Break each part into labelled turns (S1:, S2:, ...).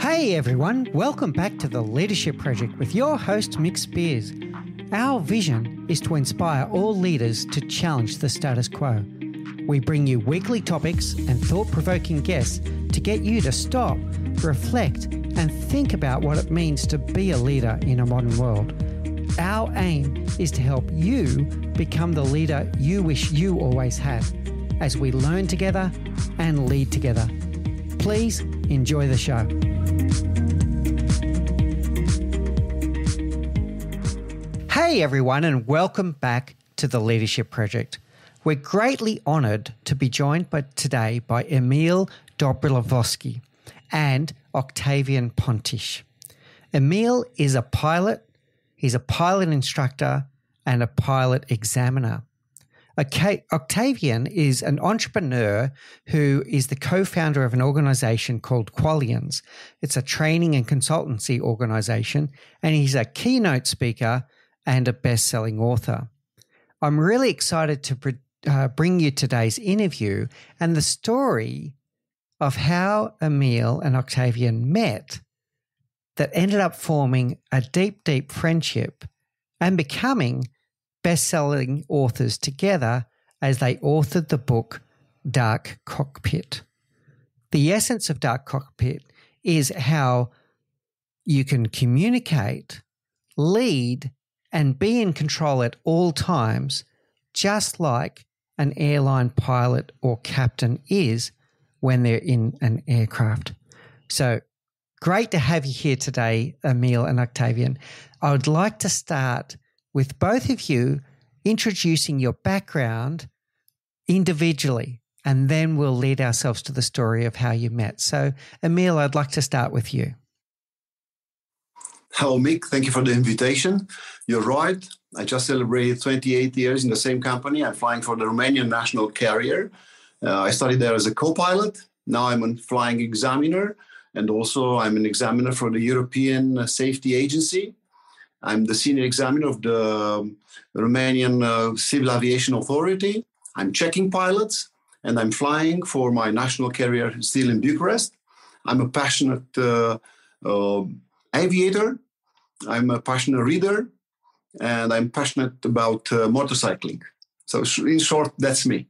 S1: Hey everyone, welcome back to the Leadership Project with your host Mick Spears. Our vision is to inspire all leaders to challenge the status quo. We bring you weekly topics and thought provoking guests to get you to stop, reflect, and think about what it means to be a leader in a modern world. Our aim is to help you become the leader you wish you always had as we learn together and lead together. Please enjoy the show. Hey everyone, and welcome back to the Leadership Project. We're greatly honoured to be joined by today by Emil Dobrovolschi and Octavian Pantis. Emil is a pilot, he's a pilot instructor, and a pilot examiner. Octavian is an entrepreneur who is the co founder of an organization called Qualians. It's a training and consultancy organization, and he's a keynote speaker and a best selling author. I'm really excited to uh, bring you today's interview and the story of how Emil and Octavian met that ended up forming a deep, deep friendship and becoming best selling authors together as they authored the book Dark Cockpit. The essence of Dark Cockpit is how you can communicate, lead, and be in control at all times, just like an airline pilot or captain is when they're in an aircraft. So great to have you here today, Emil and Octavian. I would like to start with both of you introducing your background individually, and then we'll lead ourselves to the story of how you met. So, Emil, I'd like to start with you.
S2: Hello, Mick. Thank you for the invitation. You're right. I just celebrated 28 years in the same company. I'm flying for the Romanian national carrier. Uh, I started there as a co pilot. Now I'm a flying examiner, and also I'm an examiner for the European Safety Agency. I'm the senior examiner of the Romanian uh, Civil Aviation Authority. I'm checking pilots, and I'm flying for my national carrier still in Bucharest. I'm a passionate uh, uh aviator. I'm a passionate reader, and I'm passionate about uh, motorcycling. So, in short, that's me.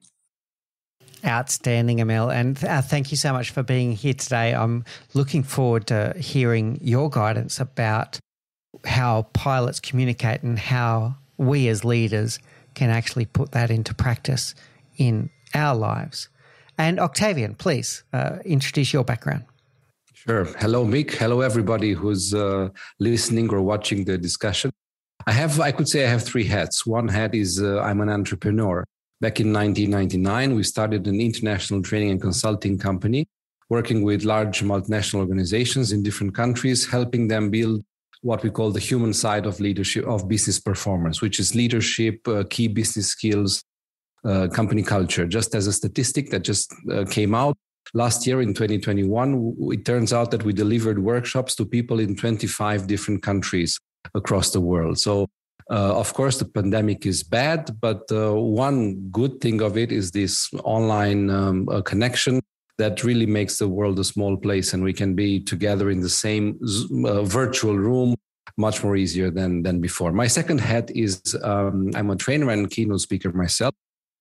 S1: Outstanding, Emil. And uh, thank you so much for being here today. I'm looking forward to hearing your guidance about how pilots communicate and how we as leaders can actually put that into practice in our lives. And Octavian, please uh, introduce your background.
S3: Sure. Hello, Mick. Hello, everybody who's uh, listening or watching the discussion. I have, I could say, I have three hats. One hat is uh, I'm an entrepreneur. Back in 1999, we started an international training and consulting company, working with large multinational organizations in different countries, helping them build what we call the human side of leadership of business performance, which is leadership, uh, key business skills, uh, company culture. Just as a statistic that just uh, came out, last year in 2021, it turns out that we delivered workshops to people in 25 different countries across the world. So, uh, of course, the pandemic is bad, but uh, one good thing of it is this online um, uh, connection that really makes the world a small place and we can be together in the same uh, virtual room much more easier than than before. My second hat is um, i'm a trainer and keynote speaker myself.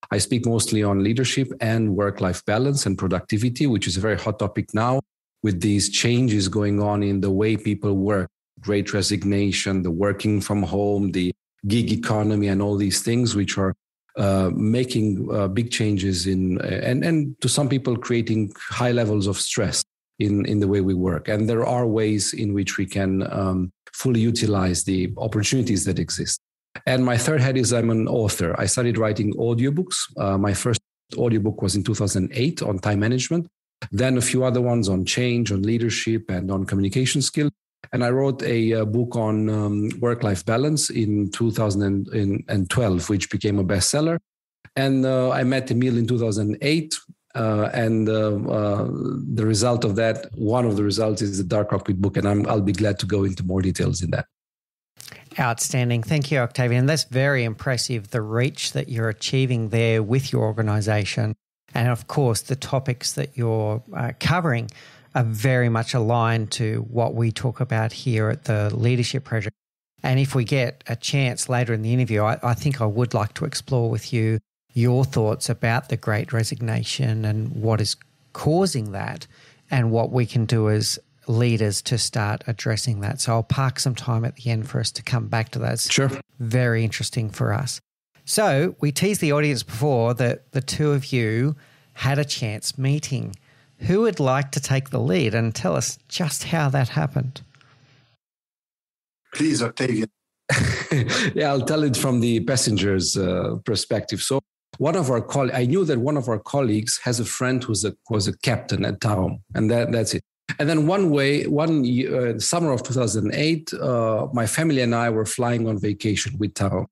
S3: I speak mostly on leadership and work life balance and productivity, which is a very hot topic now with these changes going on in the way people work, great resignation, the working from home, the gig economy, and all these things, which are uh, making uh, big changes in and and to some people creating high levels of stress in in the way we work and there are ways in which we can um, fully utilize the opportunities that exist and my third head is I'm an author. I started writing audiobooks. Uh, my first audiobook was in 2008 on time management, then a few other ones on change, on leadership, and on communication skill. And I wrote a, a book on um, work life balance in 2012, which became a bestseller. And uh, I met Emil in 2008. Uh, and uh, uh, the result of that, one of the results is the Dark Cockpit book. And I'm, I'll be glad to go into more details in that.
S1: Outstanding. Thank you, Octavian. That's very impressive, the reach that you're achieving there with your organization And of course, the topics that you're uh, covering are very much aligned to what we talk about here at the Leadership Project. And if we get a chance later in the interview, I, I think I would like to explore with you your thoughts about the great resignation and what is causing that and what we can do as leaders to start addressing that. So I'll park some time at the end for us to come back to that.
S3: Sure.
S1: Very interesting for us. So we teased the audience before that the two of you had a chance meeting. Who would like to take the lead and tell us just how that happened?
S2: Please, Octavian.
S3: yeah, I'll tell it from the passenger's uh, perspective. So one of our colleagues, I knew that one of our colleagues has a friend who's a was a captain at Tarom, and that that's it. And then one way, one uh, summer of 2008, uh, my family and I were flying on vacation with Tarom.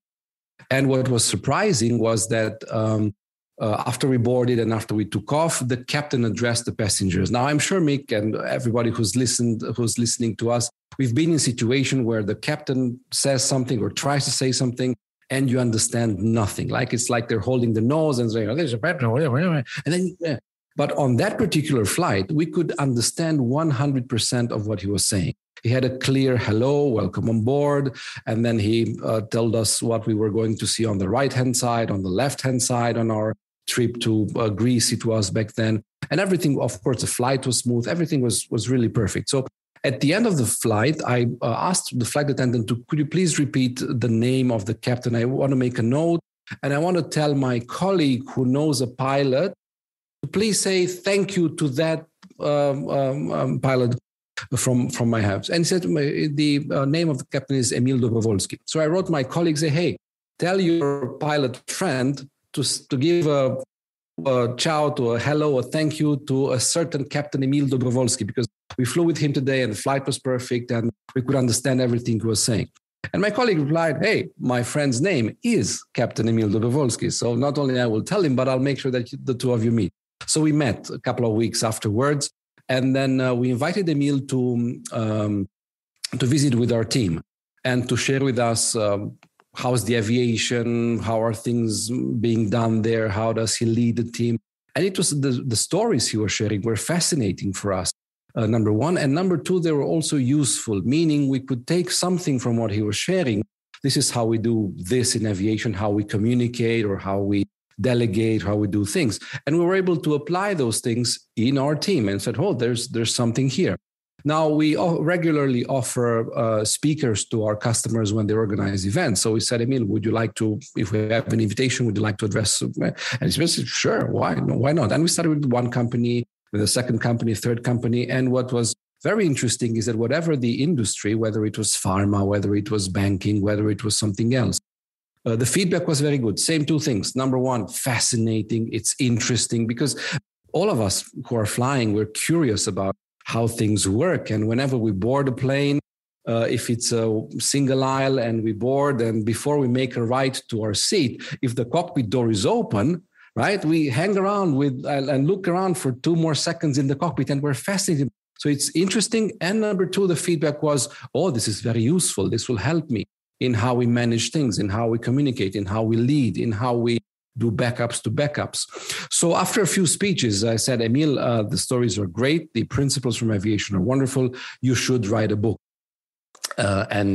S3: And what was surprising was that um, uh, after we boarded and after we took off, the captain addressed the passengers. Now, I'm sure Mick and everybody who's listened, who's listening to us, we've been in a situation where the captain says something or tries to say something, and you understand nothing. Like it's like they're holding the nose and saying, "Oh, there's a petrol," and then. Yeah. But on that particular flight, we could understand 100% of what he was saying. He had a clear hello, welcome on board. And then he uh, told us what we were going to see on the right hand side, on the left hand side on our trip to uh, Greece, it was back then. And everything, of course, the flight was smooth. Everything was, was really perfect. So at the end of the flight, I uh, asked the flight attendant to, could you please repeat the name of the captain? I want to make a note. And I want to tell my colleague who knows a pilot to please say thank you to that um, um, um pilot from from my house. And he said the uh, name of the captain is Emil Dobrovolschi. So I wrote my colleague, say, hey, tell your pilot friend to to give a, a ciao, to a hello, a thank you to a certain Captain Emil Dobrovolschi because we flew with him today and the flight was perfect and we could understand everything he was saying. And my colleague replied, Hey, my friend's name is Captain Emil Dobrovolschi. So not only I will tell him, but I'll make sure that the two of you meet. So we met a couple of weeks afterwards. And then uh, we invited Emil to, um, to visit with our team and to share with us um, how's the aviation, how are things being done there, how does he lead the team. And it was the, the stories he was sharing were fascinating for us. Uh, number one. And number two, they were also useful, meaning we could take something from what he was sharing. This is how we do this in aviation, how we communicate or how we delegate, how we do things. And we were able to apply those things in our team and said, oh, there's, there's something here. Now, we regularly offer uh, speakers to our customers when they organize events. So we said, Emil, would you like to, if we have an invitation, would you like to address? And he said, sure, why, why not? And we started with one company, with a second company, third company. And what was very interesting is that whatever the industry, whether it was pharma, whether it was banking, whether it was something else, uh, the feedback was very good. Same two things. Number one, fascinating. It's interesting because all of us who are flying, we're curious about how things work. And whenever we board a plane, uh, if it's a single aisle and we board, and before we make a right to our seat, if the cockpit door is open, right, we hang around with and look around for two more seconds in the cockpit, and we're fascinated. So it's interesting. And number two, the feedback was, "Oh, this is very useful. This will help me." in how we manage things, in how we communicate, in how we lead, in how we do backups to backups. So after a few speeches, I said, Emil, uh, the stories are great. The principles from aviation are wonderful. You should write a book. Uh, and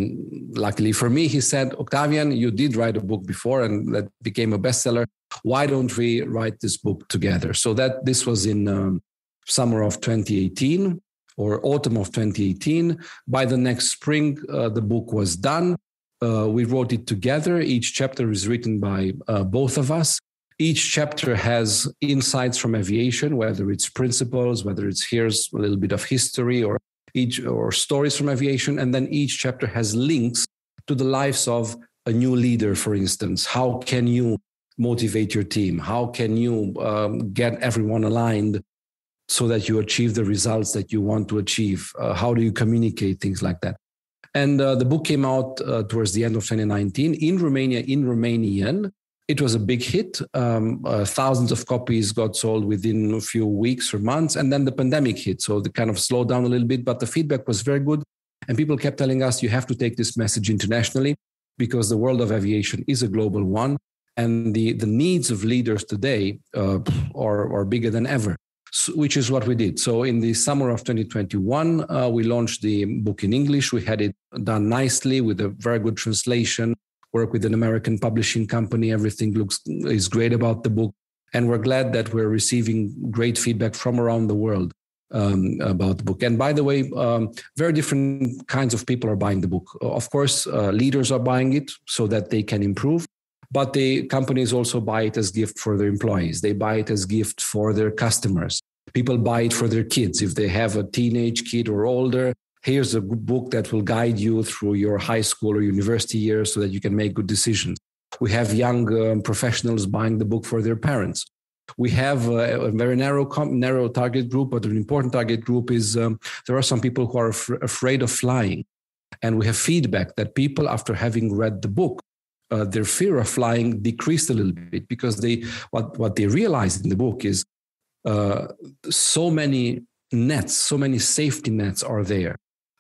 S3: luckily for me, he said, Octavian, you did write a book before and that became a bestseller. Why don't we write this book together? So that this was in um, summer of 2018 or autumn of 2018. By the next spring, uh, the book was done. Uh, we wrote it together. Each chapter is written by uh, both of us. Each chapter has insights from aviation, whether it's principles, whether it's here's a little bit of history or each or stories from aviation. And then each chapter has links to the lives of a new leader, for instance. How can you motivate your team? How can you um, get everyone aligned so that you achieve the results that you want to achieve? Uh, how do you communicate things like that? And uh, the book came out uh, towards the end of 2019 in Romania, in Romanian. It was a big hit. Um, uh, thousands of copies got sold within a few weeks or months. And then the pandemic hit. So they kind of slowed down a little bit, but the feedback was very good. And people kept telling us, you have to take this message internationally because the world of aviation is a global one. and the, the needs of leaders today uh, are, are bigger than ever which is what we did. So in the summer of 2021, uh, we launched the book in English. We had it done nicely with a very good translation. Work with an American publishing company. Everything looks is great about the book, and we're glad that we're receiving great feedback from around the world um, about the book. And by the way, um, very different kinds of people are buying the book. Of course, uh, leaders are buying it so that they can improve but the companies also buy it as gift for their employees. They buy it as gift for their customers. People buy it for their kids. If they have a teenage kid or older here's a book that will guide you through your high school or university years so that you can make good decisions. We have young um, professionals buying the book for their parents. We have a, a very narrow narrow target group but an important target group is um, there are some people who are af- afraid of flying. And we have feedback that people after having read the book uh, their fear of flying decreased a little bit because they what what they realized in the book is uh, so many nets, so many safety nets are there.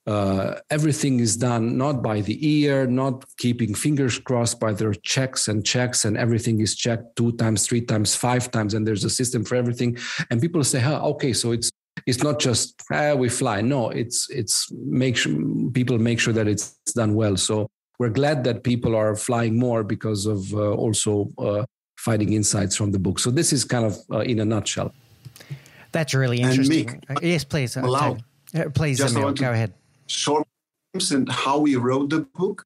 S3: Uh, everything is done not by the ear, not keeping fingers crossed, by their checks and checks, and everything is checked two times, three times, five times, and there's a system for everything. And people say, "Huh, okay, so it's it's not just ah, we fly." No, it's it's make sure people make sure that it's done well. So we're glad that people are flying more because of uh, also uh, finding insights from the book. So this is kind of uh, in a nutshell.
S1: That's really interesting. Uh, yes, please.
S2: Allow,
S1: uh, please, Emil, go ahead.
S2: Short and how we wrote the book.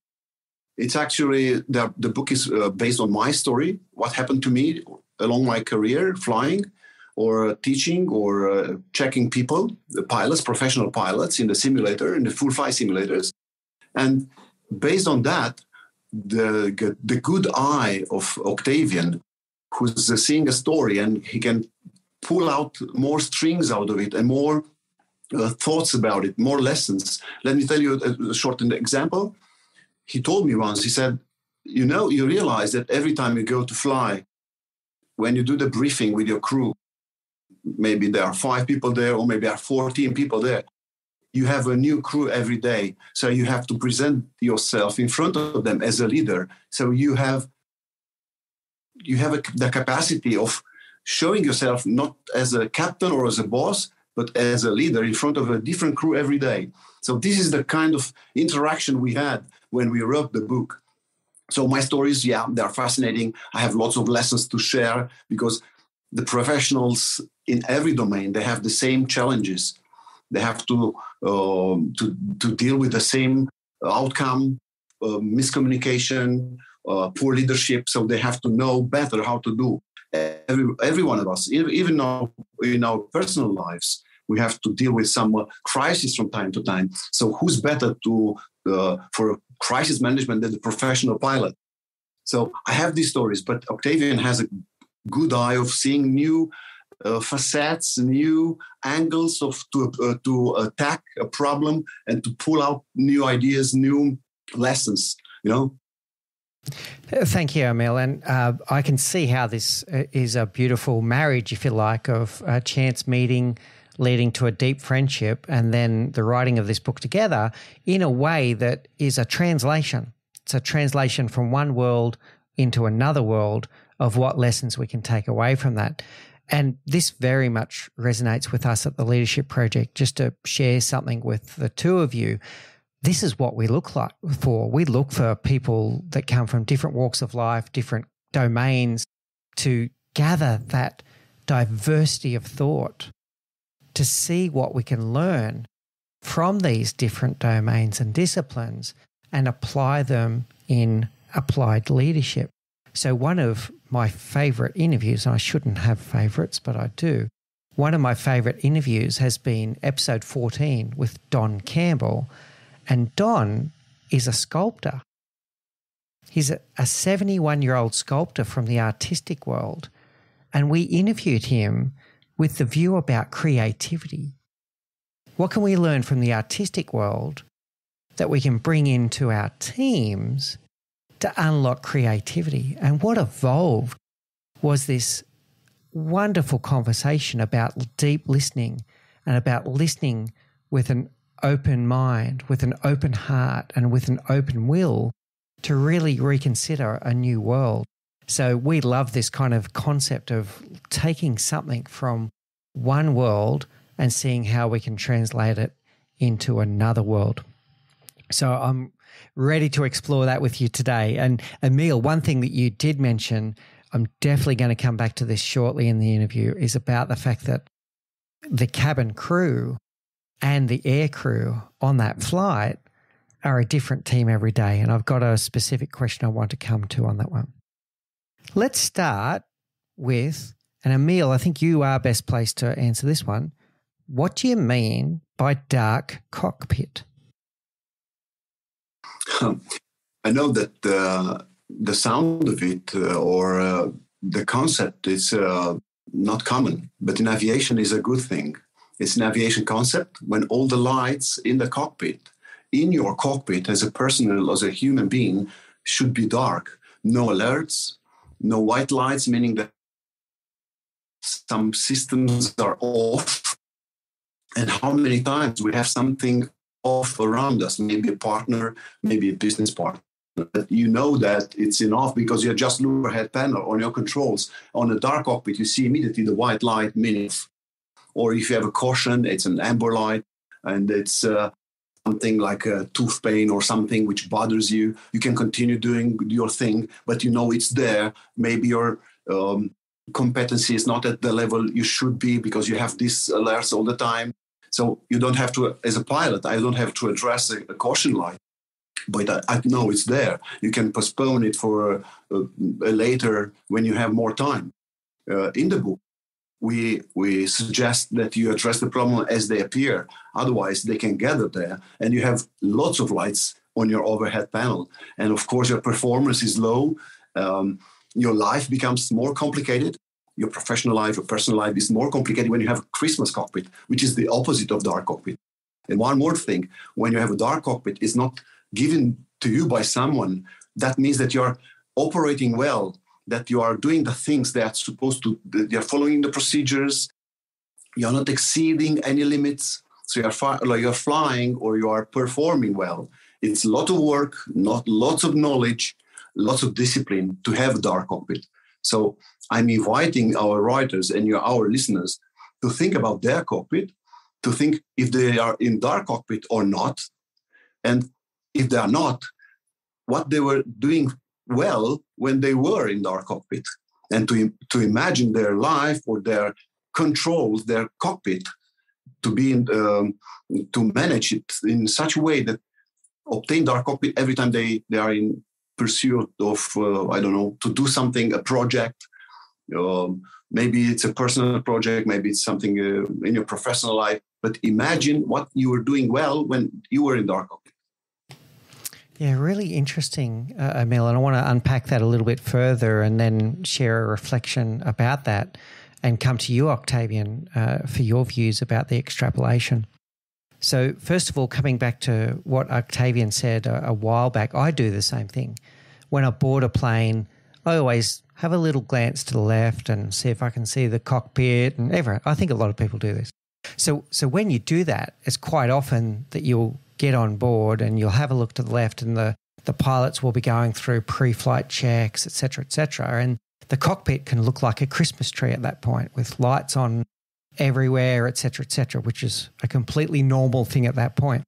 S2: It's actually the, the book is uh, based on my story, what happened to me along my career flying or teaching or uh, checking people, the pilots, professional pilots in the simulator, in the full flight simulators. And based on that, the, the good eye of Octavian, who's seeing a story and he can pull out more strings out of it and more uh, thoughts about it, more lessons. Let me tell you a, a short example. He told me once, he said, You know, you realize that every time you go to fly, when you do the briefing with your crew, maybe there are five people there, or maybe there are 14 people there you have a new crew every day. So you have to present yourself in front of them as a leader. So you have you have a, the capacity of showing yourself not as a captain or as a boss but as a leader in front of a different crew every day. So this is the kind of interaction we had when we wrote the book. So my stories yeah they are fascinating. I have lots of lessons to share because the professionals in every domain they have the same challenges. They have to to to deal with the same outcome, uh, miscommunication, uh, poor leadership. So they have to know better how to do. Every every one of us, even now in our personal lives, we have to deal with some uh, crisis from time to time. So who's better to uh, for crisis management than the professional pilot? So I have these stories, but Octavian has a good eye of seeing new uh, facets, new angles of to uh, to attack a problem and to pull out new ideas, new lessons. You know.
S1: Thank you, Emil. And uh, I can see how this uh, is a beautiful marriage, if you like, of a chance meeting leading to a deep friendship and then the writing of this book together in a way that is a translation. It's a translation from one world into another world of what lessons we can take away from that. And this very much resonates with us at the Leadership Project. Just to share something with the two of you, this is what we look like for. We look for people that come from different walks of life, different domains to gather that diversity of thought, to see what we can learn from these different domains and disciplines and apply them in applied leadership. So, one of my favorite interviews, and I shouldn't have favorites, but I do. One of my favorite interviews has been episode 14 with Don Campbell. And Don is a sculptor. He's a 71 year old sculptor from the artistic world. And we interviewed him with the view about creativity. What can we learn from the artistic world that we can bring into our teams to unlock creativity. And what evolved was this wonderful conversation about deep listening and about listening with an open mind, with an open heart, and with an open will to really reconsider a new world. So we love this kind of concept of taking something from one world and seeing how we can translate it into another world. So I'm ready to explore that with you today. And Emil, one thing that you did mention, I'm definitely going to come back to this shortly in the interview, is about the fact that the cabin crew and the air crew on that flight are a different team every day. And I've got a specific question I want to come to on that one. Let's start with, and Emil, I think you are best placed to answer this one. What do you mean by dark cockpit?
S2: I know that uh, the sound of it uh, or uh, the concept is uh, not common, but in aviation is a good thing. It's an aviation concept when all the lights in the cockpit, in your cockpit as a person, as a human being, should be dark. No alerts, no white lights, meaning that some systems are off. And how many times we have something off around us, maybe a partner, maybe a business partner. You know that it's enough because you just look overhead panel on your controls. On a dark cockpit, you see immediately the white light meaning. Or if you have a caution, it's an amber light and it's uh, something like a tooth pain or something which bothers you. You can continue doing your thing, but you know it's there. Maybe your um, competency is not at the level you should be because you have these alerts all the time. So you don't have to, as a pilot, I don't have to address a, a caution light, but I, I, know it's there. You can postpone it for uh, later when you have more time. Uh, in the book, we we suggest that you address the problem as they appear. Otherwise, they can gather there, and you have lots of lights on your overhead panel. And of course, your performance is low. Um, your life becomes more complicated your professional life, your personal life is more complicated when you have a Christmas cockpit, which is the opposite of dark cockpit. And one more thing, when you have a dark cockpit, it's not given to you by someone. That means that you're operating well, that you are doing the things that are supposed to, you're following the procedures, you're not exceeding any limits. So you're, fi- like you're flying or you are performing well. It's a lot of work, not lots of knowledge, lots of discipline to have a dark cockpit. So I'm inviting our writers and your, our listeners to think about their cockpit, to think if they are in dark cockpit or not, and if they are not, what they were doing well when they were in dark cockpit, and to, to imagine their life or their controls, their cockpit, to be in, um, to manage it in such a way that obtain dark cockpit every time they, they are in pursuit of uh, I don't know to do something, a project. Um, maybe it's a personal project, maybe it's something uh, in your professional life. But imagine what you were doing well when you were in dark.
S1: Yeah, really interesting, uh, Emil. And I want to unpack that a little bit further and then share a reflection about that and come to you, Octavian, uh, for your views about the extrapolation. So, first of all, coming back to what Octavian said a, a, while back, I do the same thing. When I board a plane, I always have a little glance to the left and see if I can see the cockpit and everything. I think a lot of people do this. So, so when you do that, it's quite often that you'll get on board and you'll have a look to the left, and the the pilots will be going through pre-flight checks, etc., etc. And the cockpit can look like a Christmas tree at that point with lights on everywhere, etc., etc., which is a completely normal thing at that point.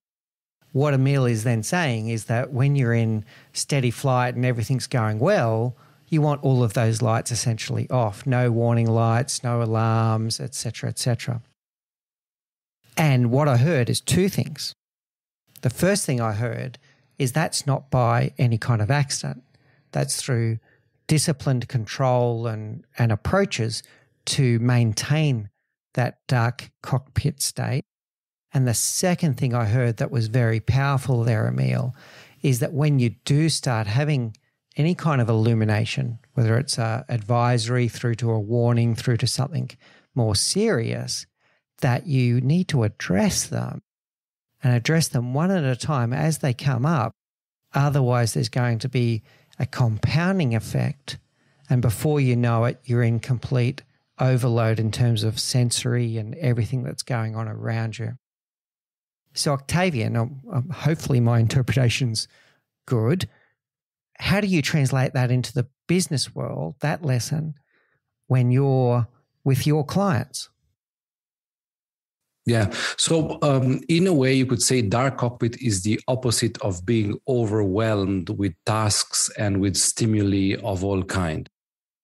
S1: What Emil is then saying is that when you're in steady flight and everything's going well, you want all of those lights essentially off. No warning lights, no alarms, etc., etc. And what I heard is two things. The first thing I heard is that's not by any kind of accident. That's through disciplined control and, and approaches to maintain that dark cockpit state. And the second thing I heard that was very powerful there, Emil, is that when you do start having any kind of illumination, whether it's a advisory through to a warning, through to something more serious, that you need to address them and address them one at a time as they come up. Otherwise, there's going to be a compounding effect. And before you know it, you're in complete overload in terms of sensory and everything that's going on around you. So, Octavian, um, um, hopefully my interpretation's good. How do you translate that into the business world, that lesson, when you're with your clients?
S3: Yeah. So, um, in a way, you could say dark cockpit is the opposite of being overwhelmed with tasks and with stimuli of all kind.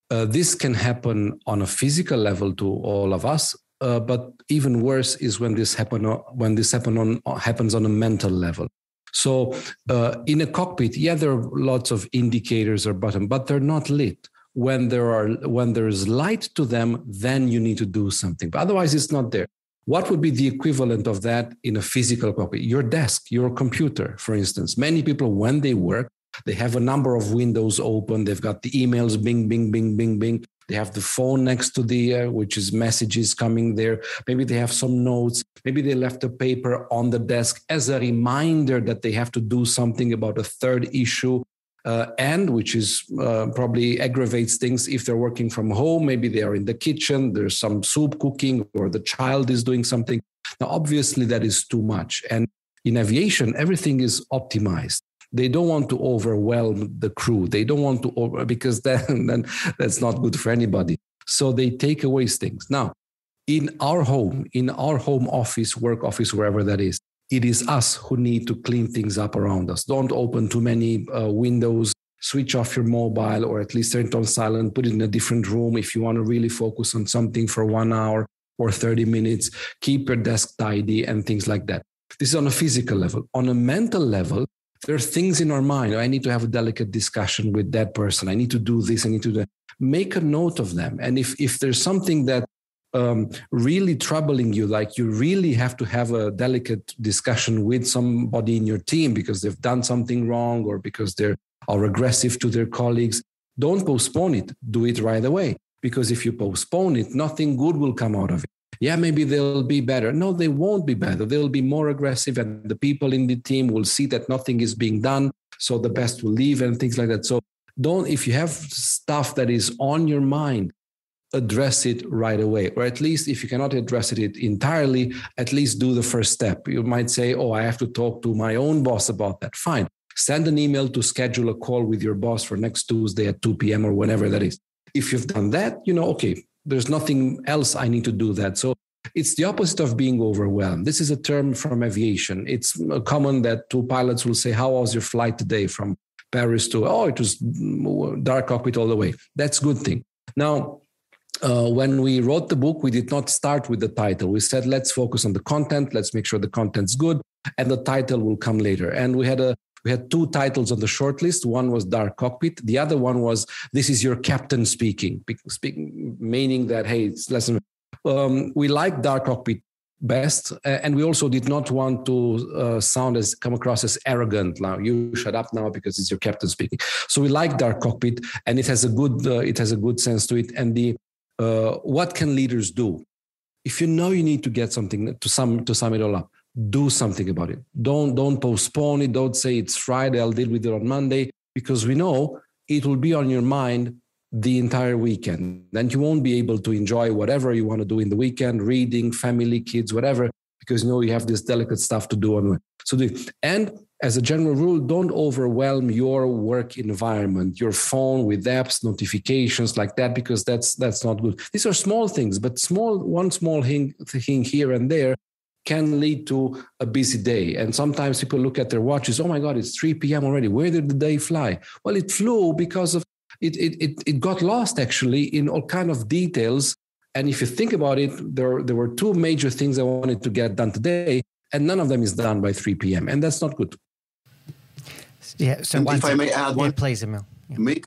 S3: Uh, this can happen on a physical level to all of us, uh, but even worse is when this happen when this happen on happens on a mental level. So, uh, in a cockpit, yeah, there are lots of indicators or button, but they're not lit. When there are when there is light to them, then you need to do something. But otherwise, it's not there. What would be the equivalent of that in a physical copy? Your desk, your computer, for instance. Many people, when they work, they have a number of windows open. They've got the emails, bing, bing, bing, bing, bing. They have the phone next to the, which is messages coming there. Maybe they have some notes. Maybe they left a paper on the desk as a reminder that they have to do something about a third issue uh, and which is uh, probably aggravates things if they're working from home. Maybe they are in the kitchen. There's some soup cooking or the child is doing something. Now obviously that is too much. And in aviation everything is optimized they don't want to overwhelm the crew they don't want to over because then, then that's not good for anybody so they take away things now in our home in our home office work office wherever that is it is us who need to clean things up around us. Don't open too many uh, windows, switch off your mobile, or at least turn it on silent, put it in a different room if you want to really focus on something for one hour or 30 minutes. Keep your desk tidy and things like that. This is on a physical level. On a mental level, there are things in our mind. I need to have a delicate discussion with that person. I need to do this. I need to do that. Make a note of them. And if, if there's something that um, really troubling you, like you really have to have a delicate discussion with somebody in your team because they've done something wrong or because they are aggressive to their colleagues, don't postpone it. Do it right away. Because if you postpone it, nothing good will come out of it. Yeah, maybe they'll be better. No, they won't be better. Mm. They'll be more aggressive, and the people in the team will see that nothing is being done. So the best will leave and things like that. So don't, if you have stuff that is on your mind, address it right away or at least if you cannot address it entirely at least do the first step you might say oh i have to talk to my own boss about that fine send an email to schedule a call with your boss for next tuesday at 2 p.m or whenever that is if you've done that you know okay there's nothing else i need to do that so it's the opposite of being overwhelmed. This is a term from aviation. It's common that two pilots will say, How was your flight today from Paris to, oh, it was dark cockpit all the way. That's good thing. Now, uh, when we wrote the book, we did not start with the title. We said, let's focus on the content. Let's make sure the content's good, and the title will come later. And we had a we had two titles on the shortlist. One was Dark Cockpit. The other one was This is Your Captain Speaking, speaking meaning that hey, it's less. Um, we like Dark Cockpit best, and we also did not want to uh, sound as come across as arrogant. Now you shut up now because it's your captain speaking. So we like Dark Cockpit, and it has a good uh, it has a good sense to it, and the uh, what can leaders do? If you know you need to get something to sum to sum it all up, do something about it. Don't don't postpone it. Don't say it's Friday. I'll deal with it on Monday because we know it will be on your mind the entire weekend. Then you won't be able to enjoy whatever you want to do in the weekend, reading, family, kids, whatever, because you know you have this delicate stuff to do on. So the and as a general rule, don't overwhelm your work environment, your phone with apps, notifications like that, because that's that's not good. These are small things, but small one small thing, thing here and there can lead to a busy day. And sometimes people look at their watches, oh my God, it's 3 p.m. already. Where did the day fly? Well, it flew because of it it it, it got lost actually in all kind of details. And if you think about it, there, there were two major things I wanted to get done today, and none of them is done by 3 p.m. And that's not good.
S1: Yeah. So
S2: if I may add one,
S1: yeah, please, Emil.
S2: Yeah. Mick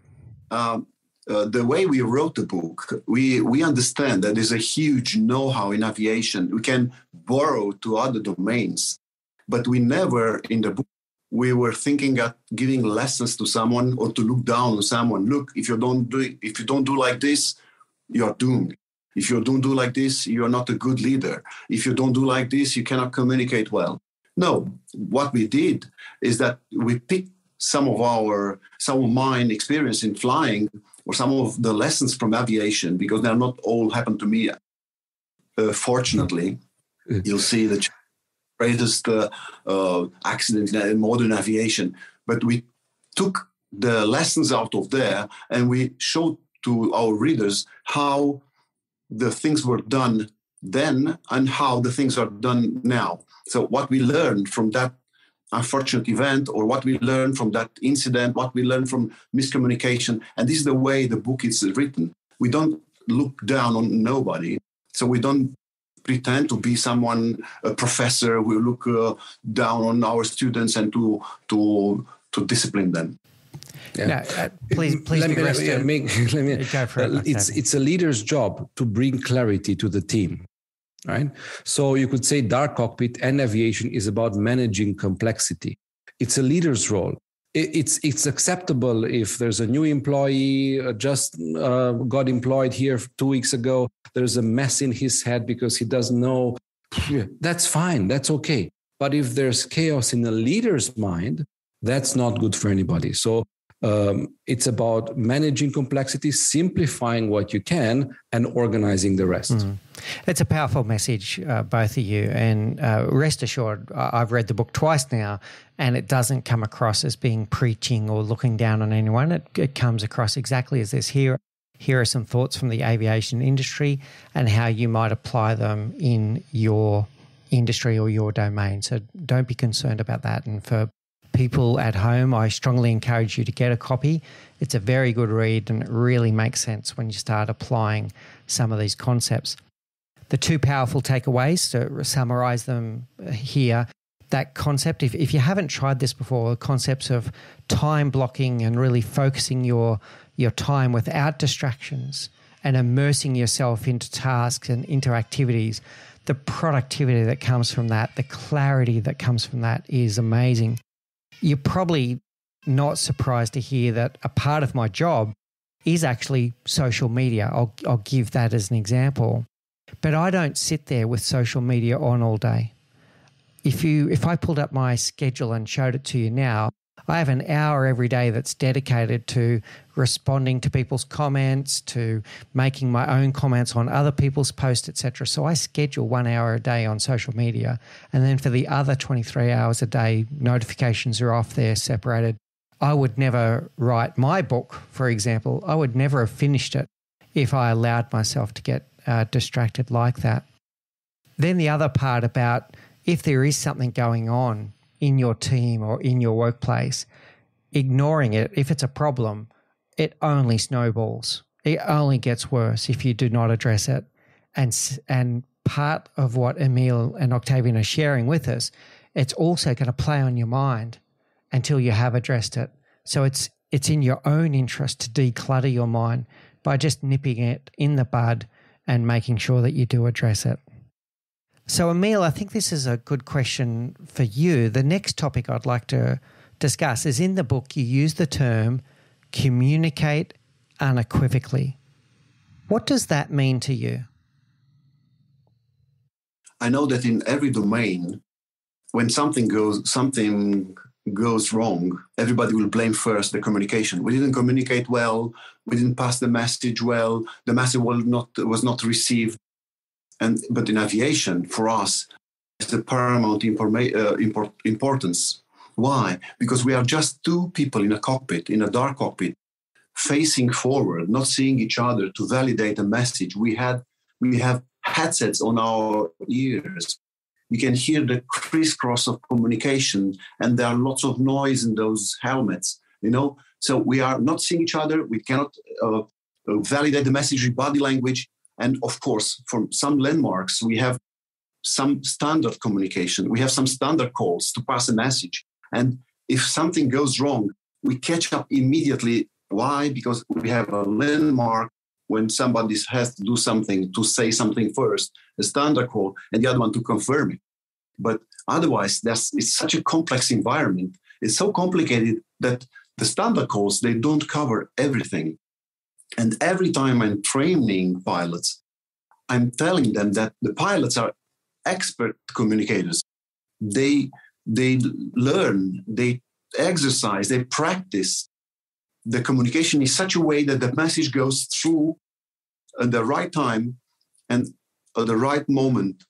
S2: um, uh, the way we wrote the book, we we understand that there's a huge know-how in aviation. We can borrow to other domains, but we never in the book we were thinking of giving lessons to someone or to look down on someone. Look, if you don't do it, if you don't do like this, you're doomed. If you don't do like this, you're not a good leader. If you don't do like this, you cannot communicate well. No, what we did is that we picked some of our some of mine experience in flying or some of the lessons from aviation because they're not all happened to me uh, fortunately you'll see the greatest uh, uh, accident in modern aviation. But we took the lessons out of there and we showed to our readers how the things were done then and how the things are done now. So what we learned from that unfortunate event or what we learn from that incident, what we learn from miscommunication. And this is the way the book is written. We don't look down on nobody. So we don't pretend to be someone, a professor. We look uh, down on our students and to to to discipline them.
S1: Yeah. No, uh, please, please let me, let me,
S3: let me, go for. Uh, it's it's a leader's job to bring clarity to the team right? So you could say dark cockpit and aviation is about managing complexity. It's a leader's role. It's it's acceptable if there's a new employee uh, just uh, got employed here two weeks ago. There's a mess in his head because he doesn't know. That's fine. That's okay. But if there's chaos in the leader's mind, that's not good for anybody. So um, it's about managing complexity, simplifying what you can, and organizing the rest. Mm.
S1: It's a powerful message, uh, both of you. And uh, rest assured, I've read the book twice now, and it doesn't come across as being preaching or looking down on anyone. It, it comes across exactly as this. Here, here are some thoughts from the aviation industry and how you might apply them in your industry or your domain. So don't be concerned about that. And for people at home, I strongly encourage you to get a copy. It's a very good read and it really makes sense when you start applying some of these concepts. The two powerful takeaways, to summarize them here, that concept, if, if you haven't tried this before, the concepts of time blocking and really focusing your, your time without distractions and immersing yourself into tasks and into activities, the productivity that comes from that, the clarity that comes from that is amazing you're probably not surprised to hear that a part of my job is actually social media. I'll, I'll give that as an example. But I don't sit there with social media on all day. If you if I pulled up my schedule and showed it to you now, I have an hour every day that's dedicated to responding to people's comments, to making my own comments on other people's posts, etc. So I schedule one hour a day on social media, and then for the other 23 hours a day, notifications are off there, separated. I would never write my book, for example. I would never have finished it if I allowed myself to get uh, distracted like that. Then the other part about if there is something going on in your team or in your workplace, ignoring it, if it's a problem, it only snowballs. It only gets worse if you do not address it. And, and part of what Emil and Octavian are sharing with us, it's also going to play on your mind until you have addressed it. So it's, it's in your own interest to declutter your mind by just nipping it in the bud and making sure that you do address it. So, Emil, I think this is a good question for you. The next topic I'd like to discuss is in the book, you use the term communicate unequivocally. What does that mean to you?
S2: I know that in every domain, when something goes something goes wrong, everybody will blame first the communication. We didn't communicate well. We didn't pass the message well. The message was not was not received. And but in aviation, for us, it's the paramount informa- uh, import- importance. Why? Because we are just two people in a cockpit, in a dark cockpit, facing forward, not seeing each other to validate a message. We had we have headsets on our ears. You can hear the crisscross of communication, and there are lots of noise in those helmets. You know, so we are not seeing each other. We cannot uh, validate the message with body language. And of course, for some landmarks, we have some standard communication. We have some standard calls to pass a message. And if something goes wrong, we catch up immediately. Why? Because we have a landmark when somebody has to do something, to say something first, a standard call, and the other one to confirm it. But otherwise, that's, it's such a complex environment. It's so complicated that the standard calls, they don't cover everything. And every time I'm training pilots, I'm telling them that the pilots are expert communicators. They they learn, they exercise, they practice the communication in such a way that the message goes through at the right time and at the right moment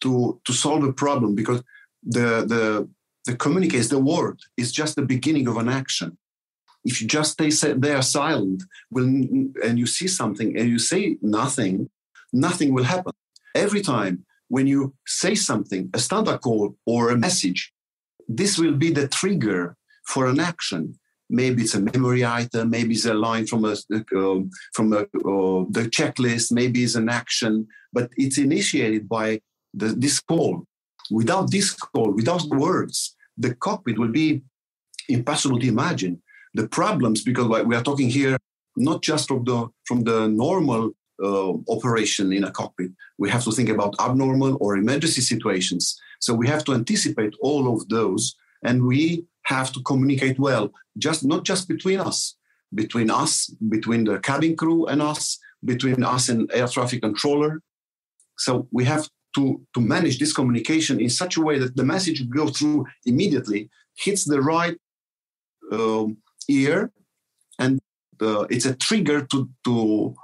S2: to to solve a problem because the the the communicates the word is just the beginning of an action If you just stay there silent, and you see something and you say nothing, nothing will happen. Every time when you say something, a standard call or a message, this will be the trigger for an action. Maybe it's a memory item, maybe it's a line from a uh, from a, uh, the checklist, maybe it's an action, but it's initiated by the, this call. Without this call, without words, the cockpit will be impossible to imagine. The problems, because we are talking here not just from the from the normal uh, operation in a cockpit. We have to think about abnormal or emergency situations. So we have to anticipate all of those, and we have to communicate well, just not just between us, between us, between the cabin crew and us, between us and air traffic controller. So we have to, to manage this communication in such a way that the message go through immediately, hits the right um, ear, and it's a trigger to, to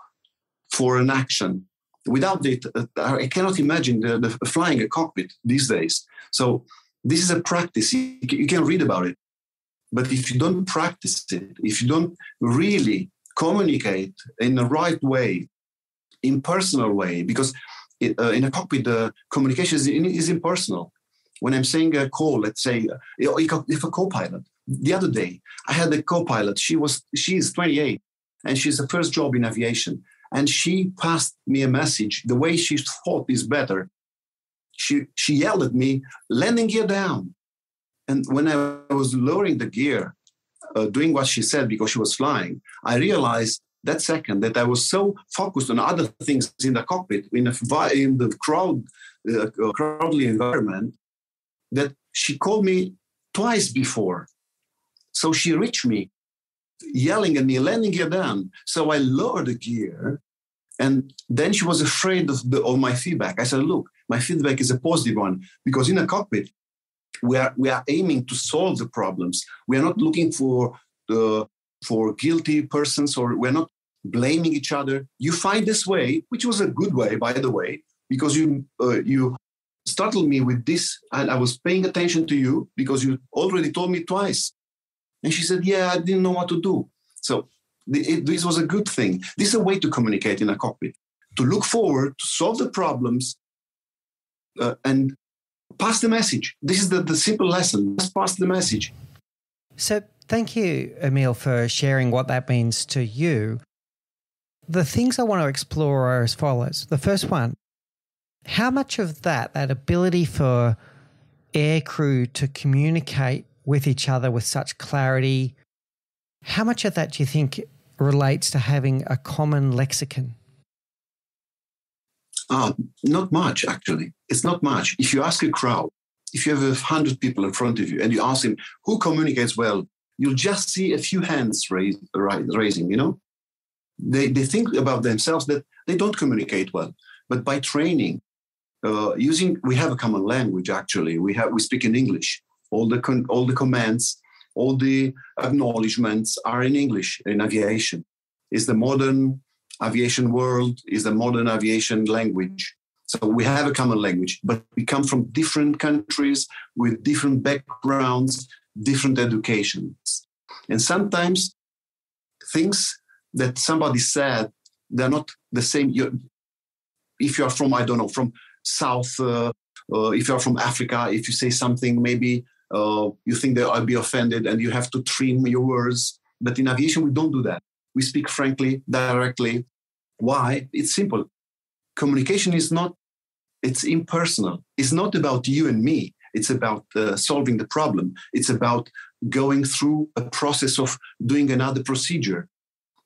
S2: for an action. Without it, uh, I cannot imagine the, the flying a cockpit these days. So this is a practice. You, can read about it, but if you don't practice it, if you don't really communicate in the right way, in personal way, because it, uh, in a cockpit the communication is, is, impersonal. When I'm saying a call, let's say uh, if a co-pilot. The other day, I had a co-pilot. She was she is 28, and she's the first job in aviation. And she passed me a message. The way she thought is better. She she yelled at me landing gear down. And when i was lowering the gear uh, doing what she said because she was flying i realized that second that i was so focused on other things in the cockpit in, a, in the crowd uh, crowdly environment that she called me twice before so she reached me yelling at me, landing gear down. So I lowered the gear. And then she was afraid of, the, of my feedback. I said, look, my feedback is a positive one because in a cockpit, we are, we are aiming to solve the problems. We are not looking for, the, for guilty persons or we're not blaming each other. You find this way, which was a good way, by the way, because you, uh, you startled me with this and I was paying attention to you because you already told me twice. And she said, Yeah, I didn't know what to do. So it, this was a good thing. This is a way to communicate in a cockpit, to look forward, to solve the problems, uh, and pass the message. This is the, the simple lesson. Just pass the message.
S1: So thank you, Emil, for sharing what that means to you. The things I want to explore are as follows. The first one, how much of that, that ability for air crew to communicate with each other with such clarity. How much of that do you think relates to having a common lexicon?
S2: Uh, not much, actually. It's not much. If you ask a crowd, if you have a hundred people in front of you and you ask them who communicates well, you'll just see a few hands raised, raising, you know? They, they think about themselves that they don't communicate well. But by training, uh, using, we have a common language, actually. We, have, we speak in English all the con- all the commands, all the acknowledgments are in English in aviation. Is the modern aviation world is the modern aviation language. So we have a common language, but we come from different countries with different backgrounds, different educations, and sometimes things that somebody said they're not the same. you if you are from I don't know from South, uh, uh, if you are from Africa, if you say something maybe uh, you think that I'll be offended and you have to trim your words. But in aviation, we don't do that. We speak frankly, directly. Why? It's simple. Communication is not, it's impersonal. It's not about you and me. It's about uh, solving the problem. It's about going through a process of doing another procedure.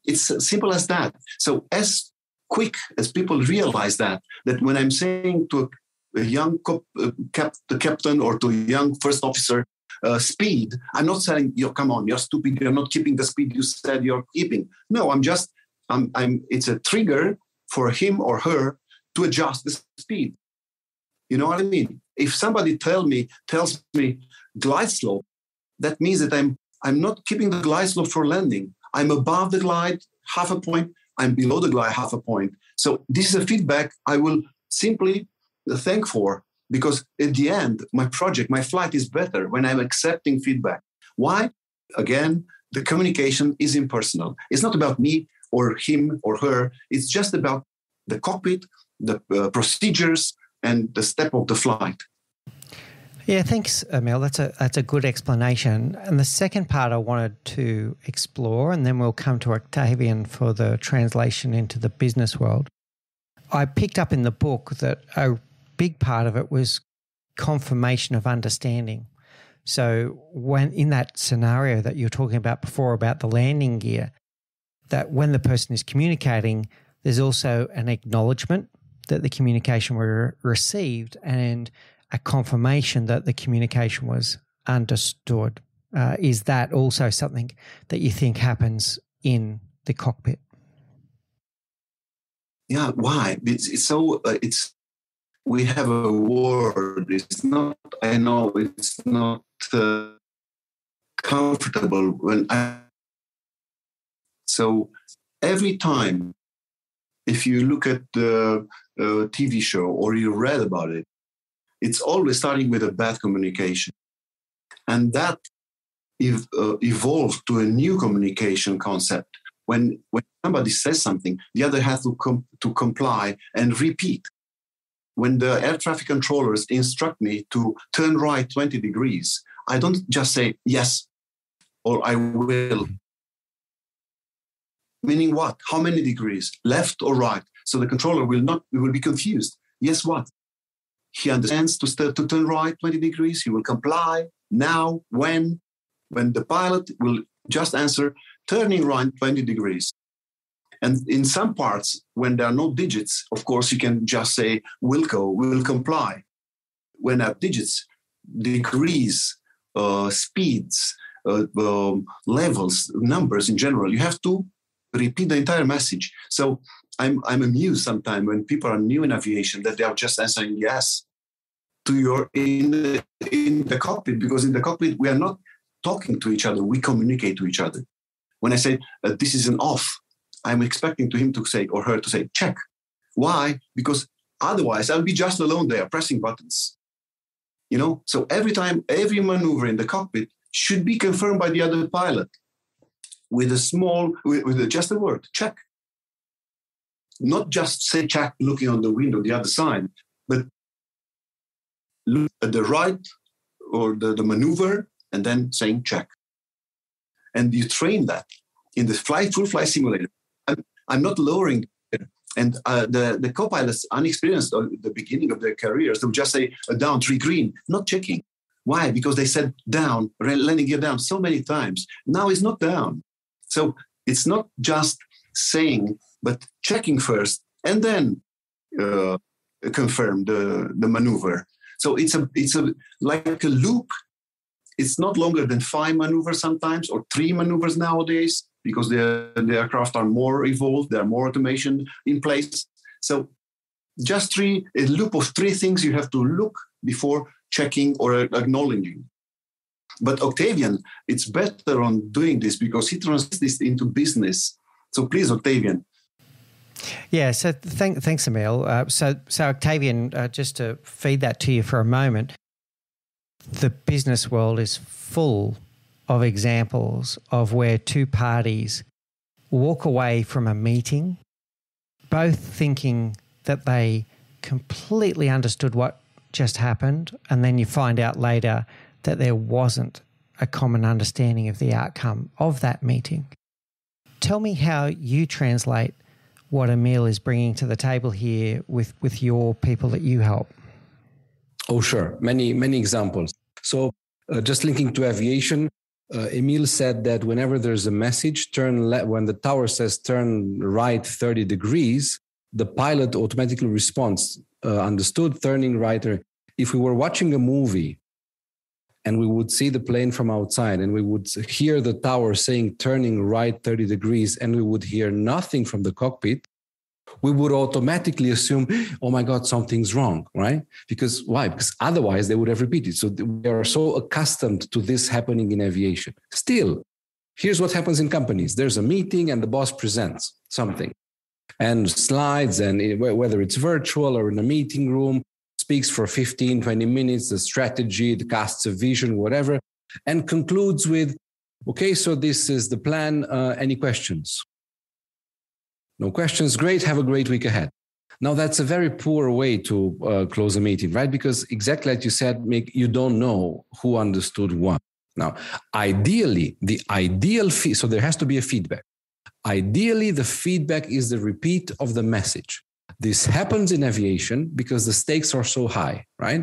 S2: It's as simple as that. So, as quick as people realize that, that when I'm saying to a young co- uh, cap- the captain or to young first officer uh, speed. I'm not saying, "You come on, you're stupid. You're not keeping the speed you said you're keeping." No, I'm just, I'm, I'm. It's a trigger for him or her to adjust the speed. You know what I mean? If somebody tell me tells me glide slope, that means that I'm I'm not keeping the glide slope for landing. I'm above the glide half a point. I'm below the glide half a point. So this is a feedback I will simply thank for because at the end, my project, my flight is better when I'm accepting feedback. Why? Again, the communication is impersonal. It's not about me or him or her. It's just about the cockpit, the uh, procedures, and the step of the flight.
S1: Yeah, thanks, Emil. That's a that's a good explanation. And the second part I wanted to explore, and then we'll come to Octavian for the translation into the business world. I picked up in the book that a big part of it was confirmation of understanding. So when in that scenario that you're talking about before about the landing gear, that when the person is communicating, there's also an acknowledgement that the communication were received and a confirmation that the communication was understood. Uh, is that also something that you think happens in the cockpit?
S2: Yeah, why? It's, it's so uh, it's we have a word. It's not. I know it's not uh, comfortable when I. So every time, if you look at the uh, TV show or you read about it, it's always starting with a bad communication. And that ev- uh, evolved to a new communication concept. When, when somebody says something, the other has to, com- to comply and repeat. When the air traffic controllers instruct me to turn right 20 degrees, I don't just say yes or I will. Meaning what? How many degrees? Left or right? So the controller will not will be confused. Yes, what? He understands to, start, to turn right 20 degrees. He will comply now, when, when the pilot will just answer turning right 20 degrees. And in some parts, when there are no digits, of course, you can just say will go, will comply. When there are digits, degrees, uh, speeds, uh, um, levels, numbers in general, you have to repeat the entire message. So I'm, I'm amused sometimes when people are new in aviation that they are just answering yes to your in the, in the cockpit because in the cockpit we are not talking to each other we communicate to each other when i say uh, this is an off i'm expecting to him to say or her to say check. Why? Because otherwise i'll be just alone there pressing buttons. You know? So every time every maneuver in the cockpit should be confirmed by the other pilot with a small with, with just a word check. Not just say check looking on the window the other side, but look at the right or the, the maneuver and then saying check. And you train that in the fly full fly simulator. I'm, not lowering and uh, the, the co-pilots unexperienced at the beginning of their careers, they would just say down three green, not checking. Why? Because they said down, landing gear down so many times. Now it's not down. So it's not just saying but checking first and then uh, confirm the, the maneuver. So it's a it's a like a loop. It's not longer than five maneuvers sometimes or three maneuvers nowadays because the, the aircraft are more evolved, there are more automation in place. So just three a loop of three things you have to look before checking or acknowledging. But Octavian, it's better on doing this because he translates this into business. So please, Octavian,
S1: yeah, so thank, thanks, Emil. Uh, so, so Octavian, uh, just to feed that to you for a moment, the business world is full of examples of where two parties walk away from a meeting, both thinking that they completely understood what just happened, and then you find out later that there wasn't a common understanding of the outcome of that meeting. Tell me how you translate what Emil is bringing to the table here with with your people that you help.
S3: Oh, sure, many many examples. So, uh, just linking to aviation, uh, Emil said that whenever there's a message, turn le- when the tower says turn right 30 degrees, the pilot automatically responds, uh, understood, turning right. If we were watching a movie and we would see the plane from outside and we would hear the tower saying turning right 30 degrees and we would hear nothing from the cockpit we would automatically assume oh my god something's wrong right? Because why? Because otherwise they would have repeated. So we are so accustomed to this happening in aviation. Still here's what happens in companies. There's a meeting and the boss presents something. And slides and whether it's virtual or in a meeting room speaks for 15, 20 minutes, the strategy, the casts a vision, whatever, and concludes with Okay, so this is the plan. Uh, any questions? No questions. Great. Have a great week ahead. Now that's a very poor way to uh, close a meeting, right? Because exactly like you said, you don't know who understood what. Now, ideally, the ideal fee, so there has to be a feedback. Ideally, the feedback is the repeat of the message. This happens in aviation because the stakes are so high, right?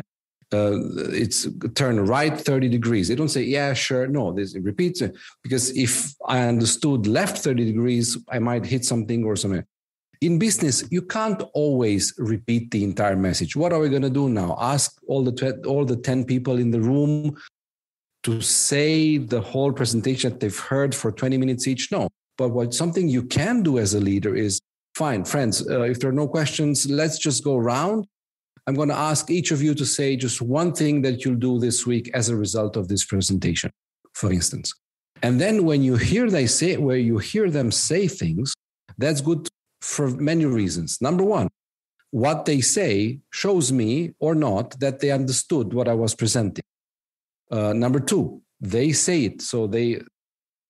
S3: Uh, it's turn right 30 degrees. They don't say, yeah, sure. No, this repeats it. Because if I understood left 30 degrees, I might hit something or something. In business, you can't always repeat the entire message. What are we going to do now? Ask all the, all the 10 people in the room to say the whole presentation that they've heard for 20 minutes each? No. But what something you can do as a leader is fine, friends, uh, if there are no questions, let's just go around. I'm going to ask each of you to say just one thing that you'll do this week as a result of this presentation, for instance. And then when you hear they say where you hear them say things, that's good for many reasons. Number one, what they say shows me or not that they understood what I was presenting. Uh, number two, they say it, so they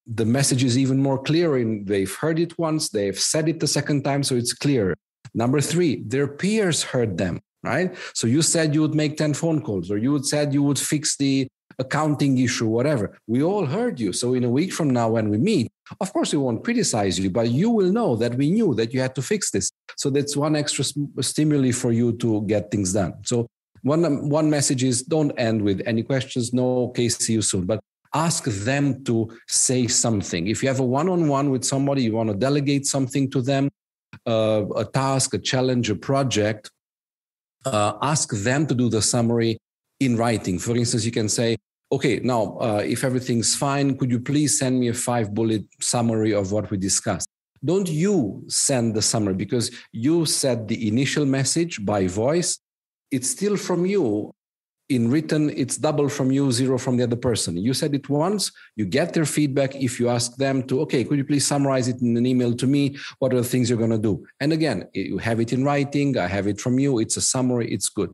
S3: the message is even more clear. In they've heard it once, they've said it the second time, so it's clear. Number three, their peers heard them, right? So you said you would make ten phone calls, or you would said you would fix the accounting issue, whatever. We all heard you. So in a week from now, when we meet, of course we won't criticize you, but you will know that we knew that you had to fix this. So that's one extra stimuli for you to get things done. So one, one message is don't end with any questions. No, okay, see you soon. But ask them to say something. If you have a one on one with somebody, you want to delegate something to them, uh, a task, a challenge, a project, uh, ask them to do the summary in writing. For instance, you can say, okay, now, uh, if everything's fine, could you please send me a five bullet summary of what we discussed? Don't you send the summary because you said the initial message by voice it's still from you in written it's double from you zero from the other person. You said it once you get their feedback if you ask them to okay could you please summarize it in an email to me? What are the things you're going to do? And again you have it in writing i have it from you it's a summary it's good.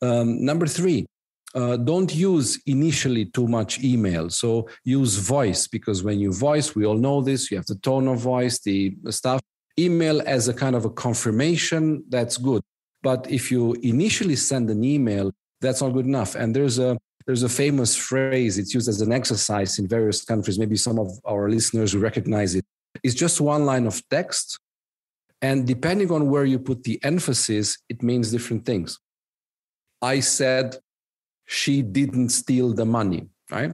S3: Um, number three uh, don't use initially too much email. So use voice because when you voice we all know this you have the tone of voice the stuff. Email as a kind of a confirmation that's good. But if you initially send an email, that's not good enough. And there's a there's a famous phrase. It's used as an exercise in various countries. Maybe some of our listeners recognize it. It's just one line of text, and depending on where you put the emphasis, it means different things. I said she didn't steal the money, right?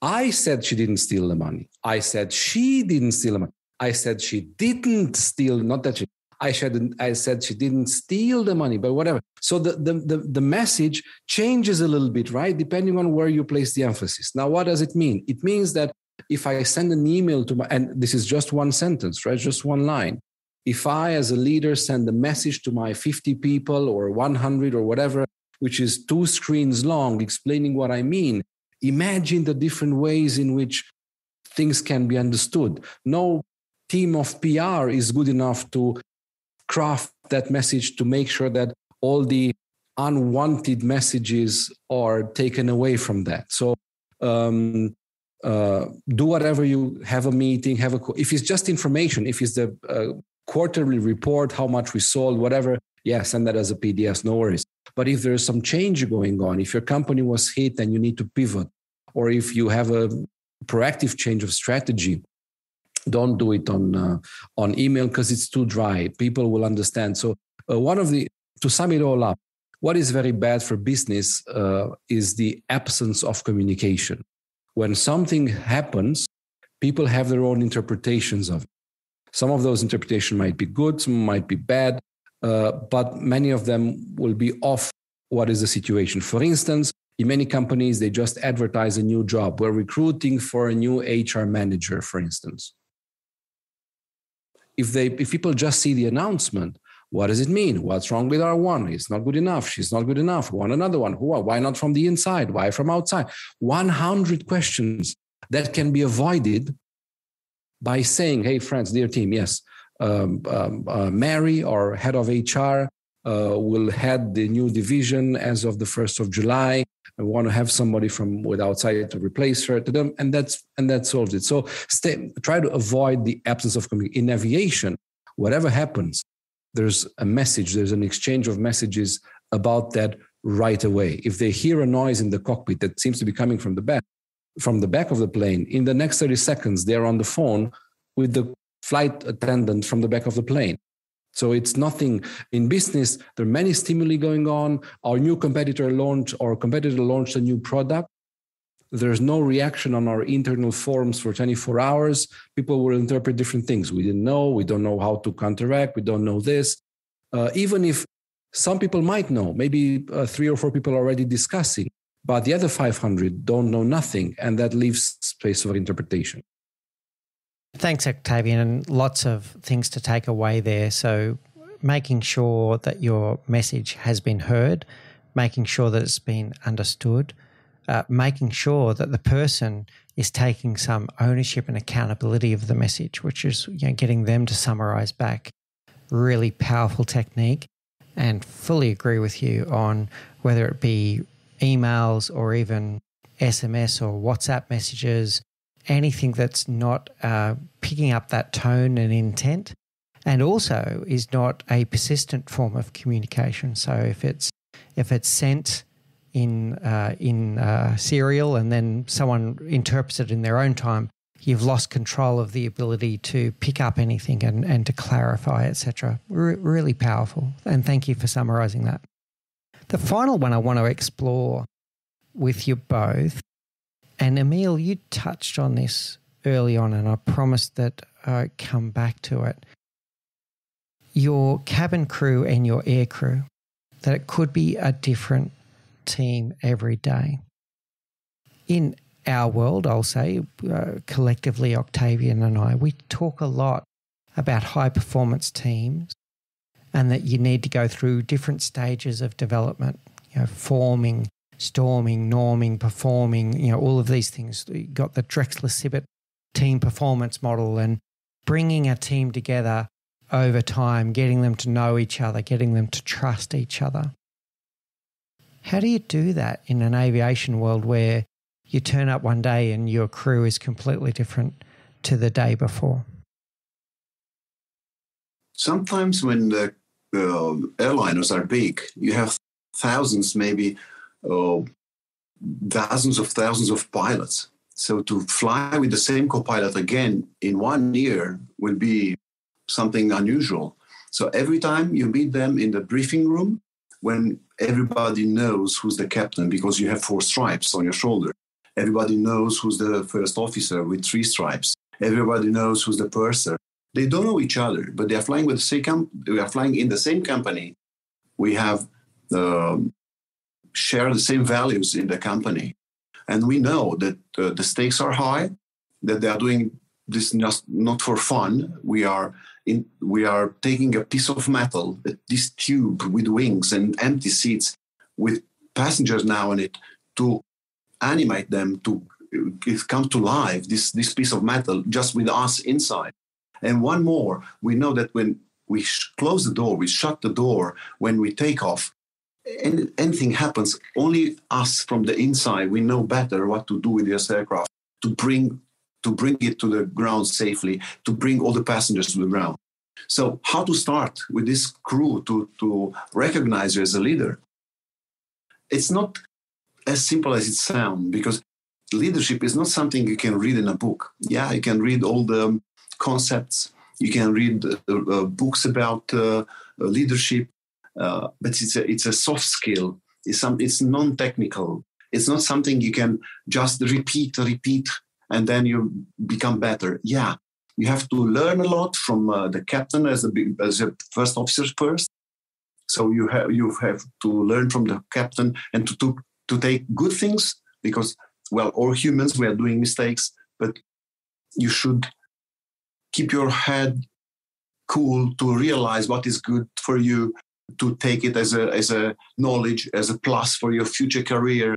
S3: I said she didn't steal the money. I said she didn't steal the money. I said she didn't steal, not that she, I said I said she didn't steal the money, but whatever. So the, the, the, the message changes a little bit, right? Depending on where you place the emphasis. Now, what does it mean? It means that if I send an email to my, and this is just one sentence, right? Just one line. If I, as a leader, send a message to my 50 people or 100 or whatever, which is two screens long, explaining what I mean, imagine the different ways in which things can be understood. No team of PR is good enough to craft that message to make sure that all the unwanted messages are taken away from that. So um, uh, do whatever you have a meeting, have a if it's just information, if it's the uh, quarterly report, how much we sold, whatever, yeah, send that as a PDF, no worries. But if there's some change going on, if your company was hit and you need to pivot, or if you have a proactive change of strategy, don't do it on uh, on email because it's too dry. People will understand. So uh, one of the to sum it all up what is very bad for business uh, is the absence of communication. When something happens people have their own interpretations of it. Some of those interpretations might be good some might be bad uh, but many of them will be off what is the situation. For instance in many companies they just advertise a new job. We're recruiting for a new hr manager for instance if they if people just see the announcement what does it mean? What's wrong with our one? It's not good enough. She's not good enough. Want another one. Who, why not from the inside? Why from outside? 100 questions that can be avoided by saying hey friends dear team yes um, um, uh, mary our head of hr Uh, will head the new division as of the 1st of july and want to have somebody from with outside to replace her to them, and that's and that solves it. So stay, try to avoid the absence of communication in aviation. Whatever happens, there's a message, there's an exchange of messages about that right away. If they hear a noise in the cockpit that seems to be coming from the back, from the back of the plane, in the next 30 seconds, they're on the phone with the flight attendant from the back of the plane. So it's nothing in business. There are many stimuli going on. Our new competitor launched, or competitor launched a new product. There's no reaction on our internal forums for 24 hours. People will interpret different things. We didn't know. We don't know how to counteract. We don't know this. Uh, even if some people might know, maybe uh, three or four people already discussing, but the other 500 don't know nothing, and that leaves space for interpretation.
S1: Thanks, Octavian, and lots of things to take away there. So, making sure that your message has been heard, making sure that it's been understood, uh, making sure that the person is taking some ownership and accountability of the message, which is you know, getting them to summarize back. Really powerful technique, and fully agree with you on whether it be emails or even SMS or WhatsApp messages anything that's not uh, picking up that tone and intent, and also is not a persistent form of communication. So if it's if it's sent in uh, in uh, serial and then someone interprets it in their own time, you've lost control of the ability to pick up anything and, and to clarify, etc. R- really powerful. And thank you for summarizing that. The final one I want to explore with you both and Emil, you touched on this early on, and I promised that I'd come back to it. Your cabin crew and your air crew, that it could be a different team every day. In our world, I'll say, uh, collectively, Octavian and I, we talk a lot about high performance teams and that you need to go through different stages of development, you know, forming, storming, norming, performing, you know, all of these things. You got the Drexler Sibbet team performance model and bringing a team together over time, getting them to know each other, getting them to trust each other. How do you do that in an aviation world where you turn up one day and your crew is completely different to the day before?
S2: Sometimes when the uh, airliners are big, you have thousands, maybe uh, dozens of thousands of pilots. So to fly with the same co-pilot again in one year will be something unusual. So every time you meet them in the briefing room, when everybody knows who's the captain because you have four stripes on your shoulder, everybody knows who's the first officer with three stripes, everybody knows who's the purser. They don't know each other, but they are flying with the same. We are flying in the same company. We have the share the same values in the company. And we know that uh, the stakes are high, that they are doing this just not for fun. We are in, we are taking a piece of metal, this tube with wings and empty seats, with passengers now in it, to animate them to come to life. This this piece of metal just with us inside. And one more, we know that when we sh- close the door, we shut the door when we take off any, anything happens, only us from the inside we know better what to do with this aircraft to bring to bring it to the ground safely, to bring all the passengers to the ground. So, how to start with this crew to to recognize you as a leader? It's not as simple as it sounds because leadership is not something you can read in a book. Yeah, you can read all the concepts, you can read uh, uh, books about uh, leadership, uh, but it's a, it's a soft skill. It's some it's non-technical. It's not something you can just repeat, repeat, and then you become better. Yeah, you have to learn a lot from uh, the captain as a as a first officer first. So you have you have to learn from the captain and to to, to take good things because well, all humans we are doing mistakes, but you should keep your head cool to realize what is good for you to take it as a as a knowledge as a plus for your future career.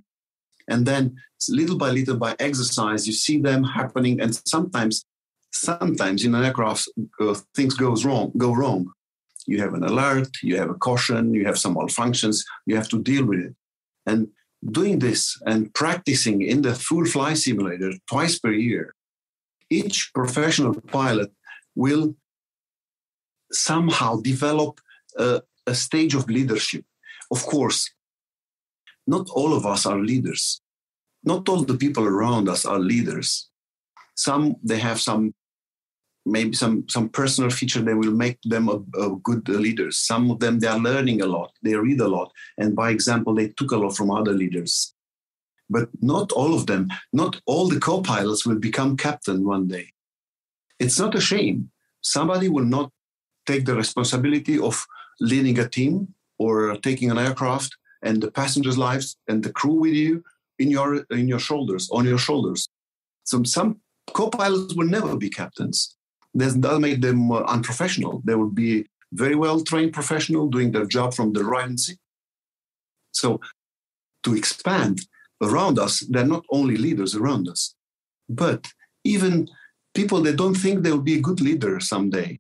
S2: And then little by little by exercise you see them happening and sometimes sometimes in an aircraft uh, things goes wrong go wrong. You have an alert you have a caution you have some malfunctions you have to deal with it. And doing this and practicing in the full fly simulator twice per year, each professional pilot will somehow develop a, a stage of leadership. Of course, not all of us are leaders. Not all the people around us are leaders. Some they have some maybe some some personal feature that will make them a, a, good leaders. Some of them they are learning a lot, they read a lot, and by example, they took a lot from other leaders. But not all of them, not all the co-pilots will become captain one day. It's not a shame. Somebody will not take the responsibility of leading a team or taking an aircraft and the passengers' lives and the crew with you in your in your shoulders, on your shoulders. So some co-pilots will never be captains doesn't make them uh, unprofessional. They will be very well trained professional doing their job from the right So to expand around us, they're not only leaders around us, but even people that don't think they'll be a good leader someday.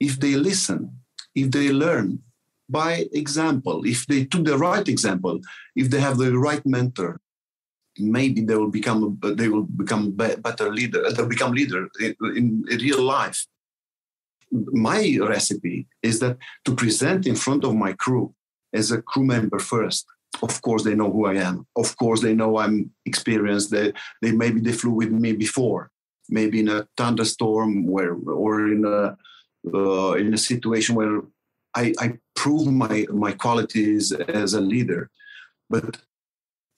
S2: If they listen, if they learn by example, if they took the right example, if they have the right mentor, maybe they will become they will become better leader uh, they'll become leader in, in, real life. My recipe is that to present in front of my crew as a crew member first of course they know who i am. Of course they know i'm experienced. They, they maybe they flew with me before. Maybe in a thunderstorm where or in a uh, in a situation where I, I prove my my qualities as a leader but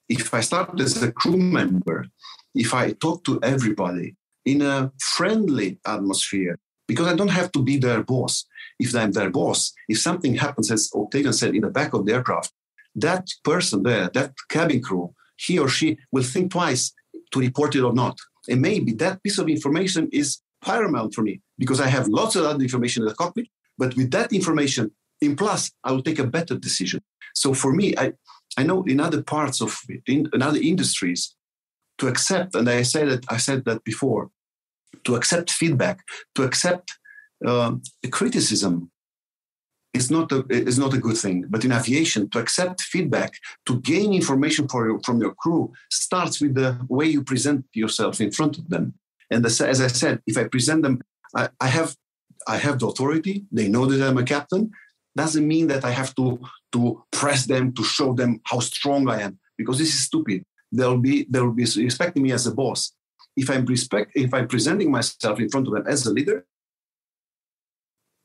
S2: if I start as a crew member, if I talk to everybody in a friendly atmosphere, because I don't have to be their boss. If I'm their boss, if something happens, as Octavian said, in the back of the aircraft, that person there, that cabin crew, he or she will think twice to report it or not. And maybe that piece of information is paramount for me because I have lots of other information in the cockpit. But with that information in plus, I will take a better decision. So for me, I, I know in other parts of in, in other industries to accept, and I said that I said that before, to accept feedback, to accept uh, criticism is not a is not a good thing. But in aviation, to accept feedback, to gain information for your, from your crew, starts with the way you present yourself in front of them. And as, as I said, if I present them, I, I have I have the authority. They know that I'm a captain doesn't mean that I have to to press them to show them how strong I am because this is stupid. They'll be they'll be respecting me as a boss. If I'm respect if I'm presenting myself in front of them as a leader,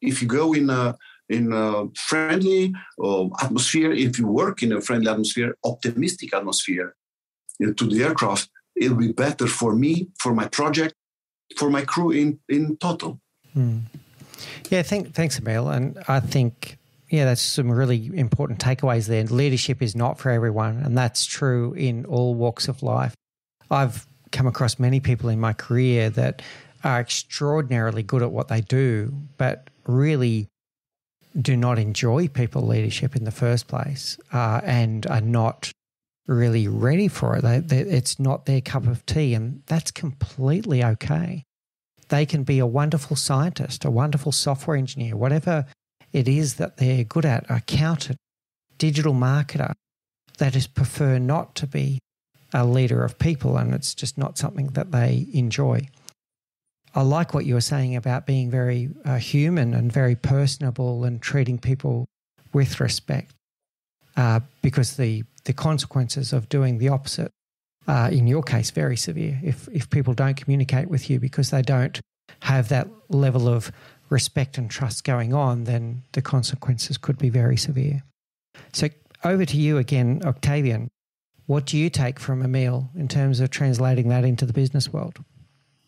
S2: if you go in a in a friendly uh, atmosphere, if you work in a friendly atmosphere, optimistic atmosphere you know, to the aircraft, it'll be better for me, for my project, for my crew in in total. Hmm.
S1: Yeah, thank, thanks, Emil. And I think, yeah, that's some really important takeaways there. Leadership is not for everyone, and that's true in all walks of life. I've come across many people in my career that are extraordinarily good at what they do, but really do not enjoy people leadership in the first place uh, and are not really ready for it. They, they, it's not their cup of tea, and that's completely okay they can be a wonderful scientist, a wonderful software engineer, whatever it is that they're good at, accountant, digital marketer, they just prefer not to be a leader of people and it's just not something that they enjoy. I like what you were saying about being very uh, human and very personable and treating people with respect uh, because the, the consequences of doing the opposite uh, in your case, very severe. If if people don't communicate with you because they don't have that level of respect and trust going on, then the consequences could be very severe. So over to you again, Octavian. What do you take from Emil in terms of translating that into the business world?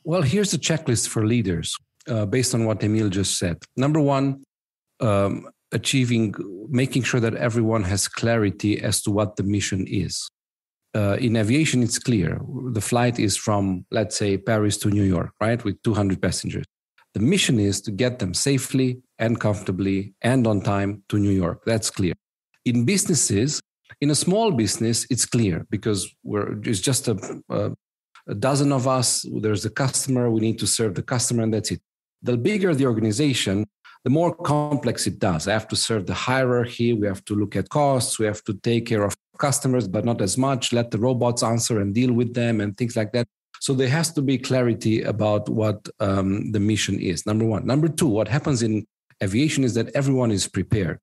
S3: Well, here's a checklist for leaders uh, based on what Emil just said. Number one, um, achieving, making sure that everyone has clarity as to what the mission is uh, in aviation, it's clear. The flight is from, let's say, Paris to New York, right, with 200 passengers. The mission is to get them safely and comfortably and on time to New York. That's clear. In businesses, in a small business, it's clear because we're it's just a, a, a dozen of us. There's a customer. We need to serve the customer, and that's it. The bigger the organization, the more complex it does. I have to serve the hierarchy. We have to look at costs. We have to take care of customers, but not as much. Let the robots answer and deal with them and things like that. So there has to be clarity about what um, the mission is. Number one. Number two, what happens in aviation is that everyone is prepared.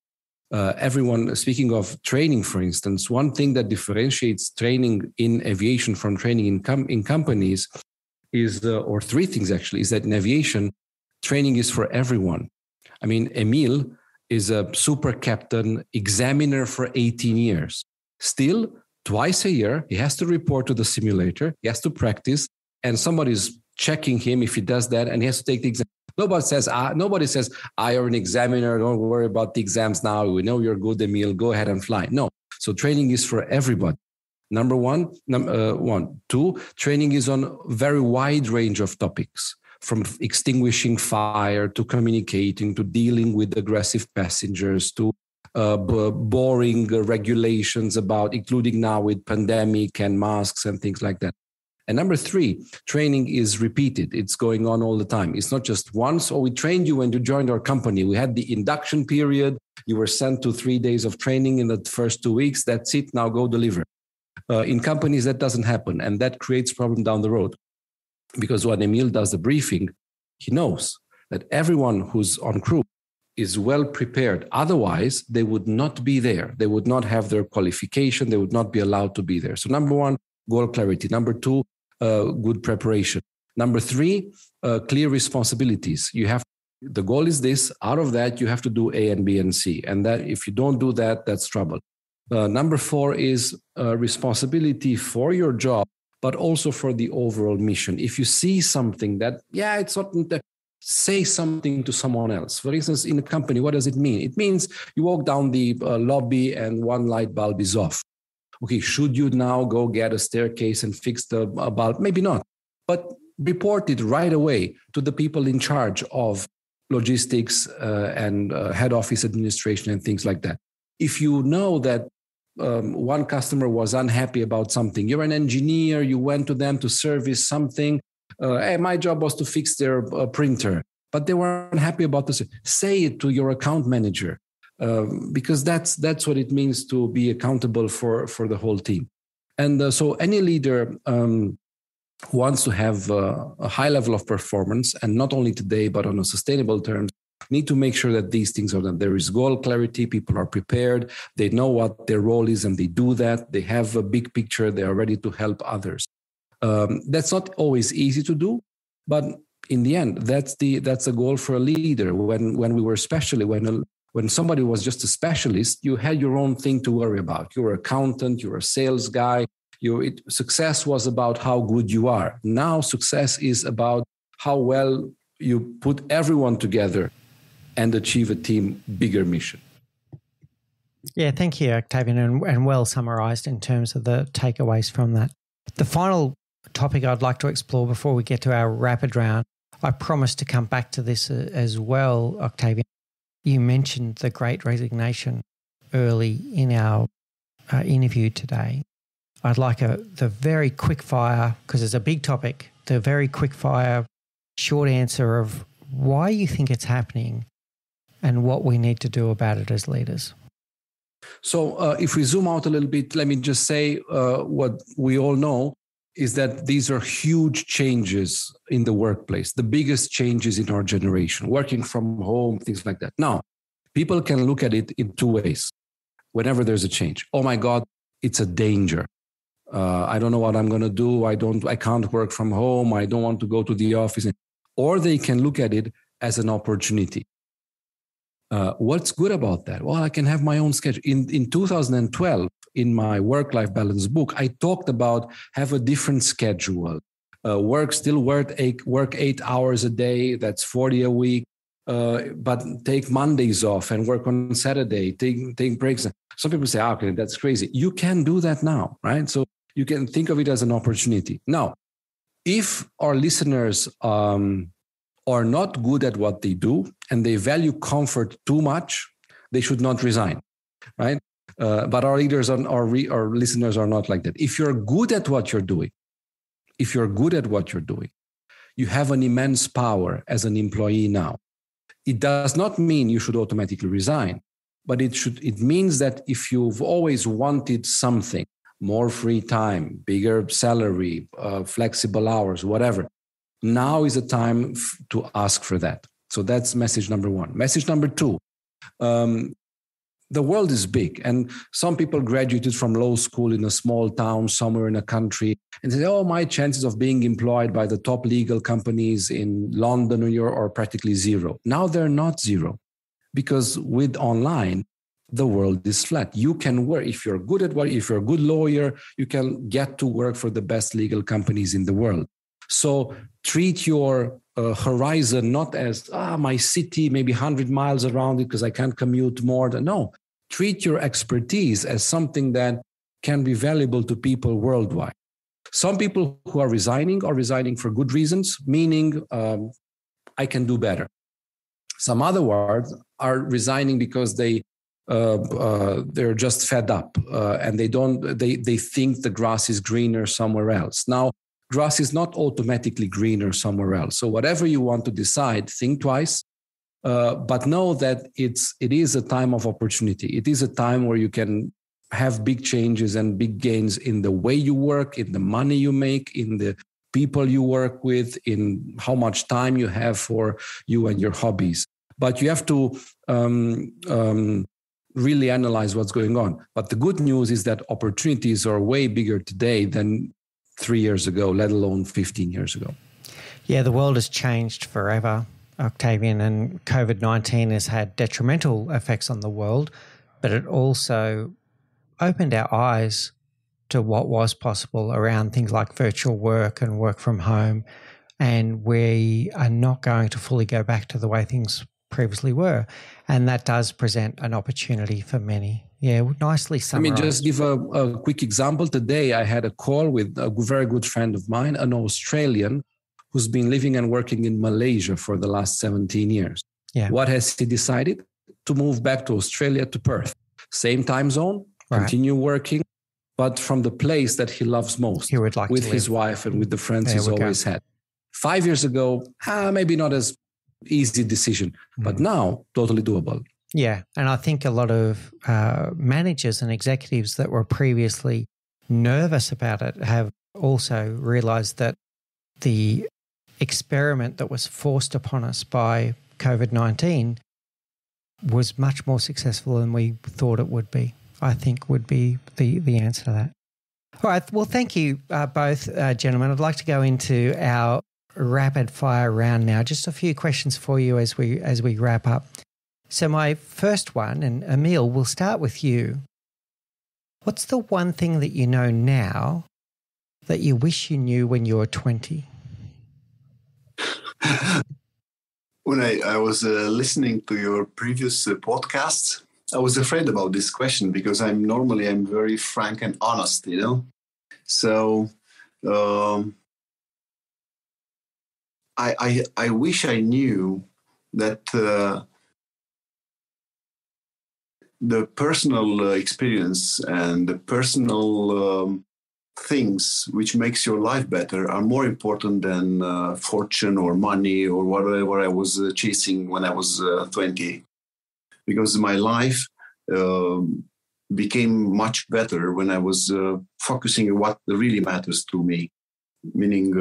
S3: Uh, everyone, speaking of training, for instance, one thing that differentiates training in aviation from training in, com- in companies is, uh, or three things actually, is that in aviation, training is for everyone. I mean, Emil is a super captain examiner for 18 years. Still, twice a year, he has to report to the simulator, he has to practice, and somebody's checking him if he does that, and he has to take the exam. Nobody says, ah, nobody says, I are an examiner. Don't worry about the exams now. We know you're good, Emil. Go ahead and fly. No. So training is for everybody. Number one, num- uh, one, two. Training is on very wide range of topics, from extinguishing fire to communicating to dealing with aggressive passengers to uh, b- boring regulations about, including now with pandemic and masks and things like that. And number three, training is repeated. It's going on all the time. It's not just once, or oh, we trained you when you joined our company. We had the induction period. You were sent to three days of training in the first two weeks. That's it. Now go deliver. Uh, in companies, that doesn't happen. And that creates problem down the road. Because when Emil does the briefing, he knows that everyone who's on crew is well prepared. Otherwise, they would not be there. They would not have their qualification. They would not be allowed to be there. So, number one, goal clarity. Number two, uh, good preparation. Number three, uh, clear responsibilities. You have the goal is this. Out of that, you have to do A and B and C, and that if you don't do that, that's trouble. Uh, number four is uh, responsibility for your job, but also for the overall mission. If you see something that, yeah, it's not, say something to someone else. For instance, in a company, what does it mean? It means you walk down the uh, lobby and one light bulb is off okay, should you now go get a staircase and fix the bulb? Maybe not, but report it right away to the people in charge of logistics uh, and uh, head office administration and things like that. If you know that um, one customer was unhappy about something, you're an engineer, you went to them to service something. Uh, my job was to fix their uh, printer, but they weren't happy about this. Say it to your account manager um, because that's that's what it means to be accountable for for the whole team. And uh, so any leader um, wants to have uh, a high level of performance, and not only today but on a sustainable terms, need to make sure that these things are done. There is goal clarity. People are prepared. They know what their role is, and they do that. They have a big picture. They are ready to help others. Um, that's not always easy to do, but in the end, that's the that's the goal for a leader. When when we were especially when a, when somebody was just a specialist, you had your own thing to worry about. You're an accountant, you're a sales guy. Your success was about how good you are. Now, success is about how well you put everyone together and achieve a team bigger mission.
S1: Yeah, thank you, Octavian, and, and well summarized in terms of the takeaways from that. The final topic I'd like to explore before we get to our rapid round, I promise to come back to this uh, as well, Octavian, you mentioned the great resignation early in our uh, interview today. I'd like a the very quick fire because it's a big topic. The very quick fire, short answer of why you think it's happening, and what we need to do about it as leaders.
S3: So, uh, if we zoom out a little bit, let me just say uh, what we all know is that these are huge changes in the workplace, the biggest changes in our generation, working from home, things like that. Now, people can look at it in two ways whenever there's a change. Oh my God, it's a danger. Uh, I don't know what I'm going to do. I don't, I can't work from home. I don't want to go to the office. Or they can look at it as an opportunity. Uh, what's good about that? Well, I can have my own schedule. In, in 2012, in my work life balance book, I talked about have a different schedule. Uh, work still work eight, work eight hours a day. That's 40 a week. Uh, but take Mondays off and work on Saturday. Take take breaks. Some people say, oh, "Okay, that's crazy." You can do that now, right? So you can think of it as an opportunity. Now, if our listeners um, are not good at what they do and they value comfort too much, they should not resign, right? Uh, but our leaders are, our, re, our listeners are not like that. If you're good at what you're doing, if you're good at what you're doing, you have an immense power as an employee now. It does not mean you should automatically resign, but it should it means that if you've always wanted something more free time bigger salary uh, flexible hours whatever now is the time f- to ask for that. So that's message number one. Message number two um, the world is big and some people graduated from law school in a small town somewhere in a country and say oh my chances of being employed by the top legal companies in london or New york are practically zero. Now they're not zero because with online the world is flat. You can work if you're good at what if you're a good lawyer you can get to work for the best legal companies in the world. So treat your uh, horizon not as ah my city maybe 100 miles around it because i can't commute more than no. Treat your expertise as something that can be valuable to people worldwide. Some people who are resigning are resigning for good reasons meaning um, i can do better. Some other words are resigning because they uh, uh, they're just fed up uh, and they don't they they think the grass is greener somewhere else. Now grass is not automatically greener somewhere else. So whatever you want to decide think twice uh, but know that it's it is a time of opportunity. It is a time where you can have big changes and big gains in the way you work in the money you make in the people you work with in how much time you have for you and your hobbies. But you have to um, um, really analyze what's going on. But the good news is that opportunities are way bigger today than three years ago, let alone 15 years ago.
S1: Yeah, the world has changed forever, Octavian, and COVID 19 has had detrimental effects on the world, but it also opened our eyes to what was possible around things like virtual work and work from home. And we are not going to fully go back to the way things previously were. And that does present an opportunity for many. Yeah, nicely summarized.
S3: I mean, just give a, a quick example. Today, I had a call with a very good friend of mine, an Australian who's been living and working in Malaysia for the last 17 years.
S1: Yeah.
S3: What has he decided? To move back to Australia, to Perth. Same time zone, right. continue working, but from the place that he loves most.
S1: He would like
S3: with his wife and with the friends there he's always go. had. Five years ago, ah, maybe not as easy decision, mm. but now totally doable.
S1: Yeah. And I think a lot of uh, managers and executives that were previously nervous about it have also realized that the experiment that was forced upon us by COVID 19 was much more successful than we thought it would be. I think would be the, the answer to that. All right. Well, thank you uh, both, uh, gentlemen. I'd like to go into our rapid fire round now. Just a few questions for you as we as we wrap up. So my first one, and Emil, we'll start with you. What's the one thing that you know now that you wish you knew when you were 20?
S2: when I, I was uh, listening to your previous uh, podcasts, I was afraid about this question because I'm normally I'm very frank and honest, you know. So um, I, I, I wish I knew that uh, the personal uh, experience and the personal um, things which makes your life better are more important than uh, fortune or money or whatever I was uh, chasing when I was uh, 20. Because my life um, became much better when I was uh, focusing on what really matters to me, meaning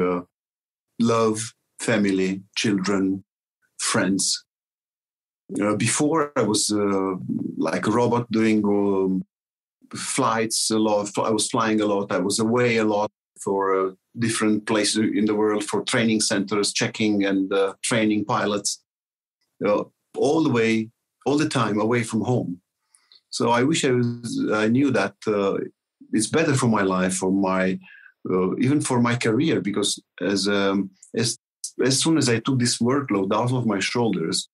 S2: love, family, children, friends. Uh, before I was uh, like a robot doing um, flights a lot. I was flying a lot. I was away a lot for uh, different places in the world for training centers, checking and uh, training pilots, uh, all the way, all the time away from home. So I wish I was. I knew that uh, it's better for my life, for my even for my career, because as um, as as soon as I took this workload out of my shoulders,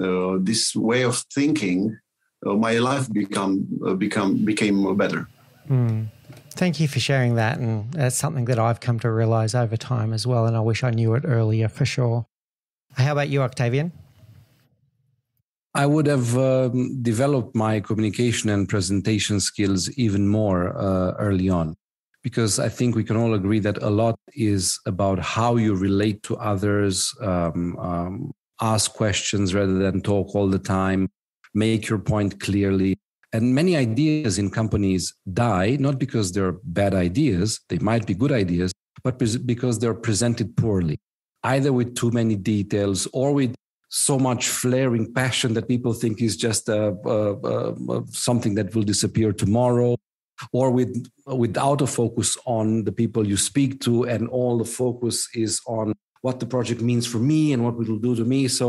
S2: uh, this way of thinking, uh, my life become uh, become became better.
S1: Mm. Thank you for sharing that, and that's something that I've come to realize over time as well. And I wish I knew it earlier for sure. How about you, Octavian?
S3: I would have um, developed my communication and presentation skills even more uh, early on because I think we can all agree that a lot is about how you relate to others, um, um, ask questions rather than talk all the time, make your point clearly. And many ideas in companies die not because they're bad ideas, they might be good ideas, but because they're presented poorly, either with too many details or with so much flaring passion that people think is just uh, uh, uh, something that will disappear tomorrow or with without a focus on the people you speak to and all the focus is on what the project means for me and what it will do to me so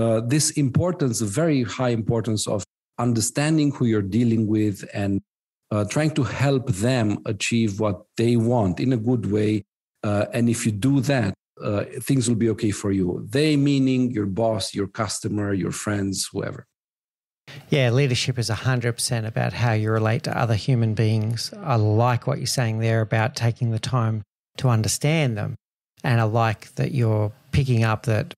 S3: uh, this importance very high importance of understanding who you're dealing with and uh, trying to help them achieve what they want in a good way uh, and if you do that uh, things will be okay for you. They meaning your boss, your customer, your friends, whoever.
S1: Yeah, leadership is 100% about how you relate to other human beings. I like what you're saying there about taking the time to understand them. And I like that you're picking up that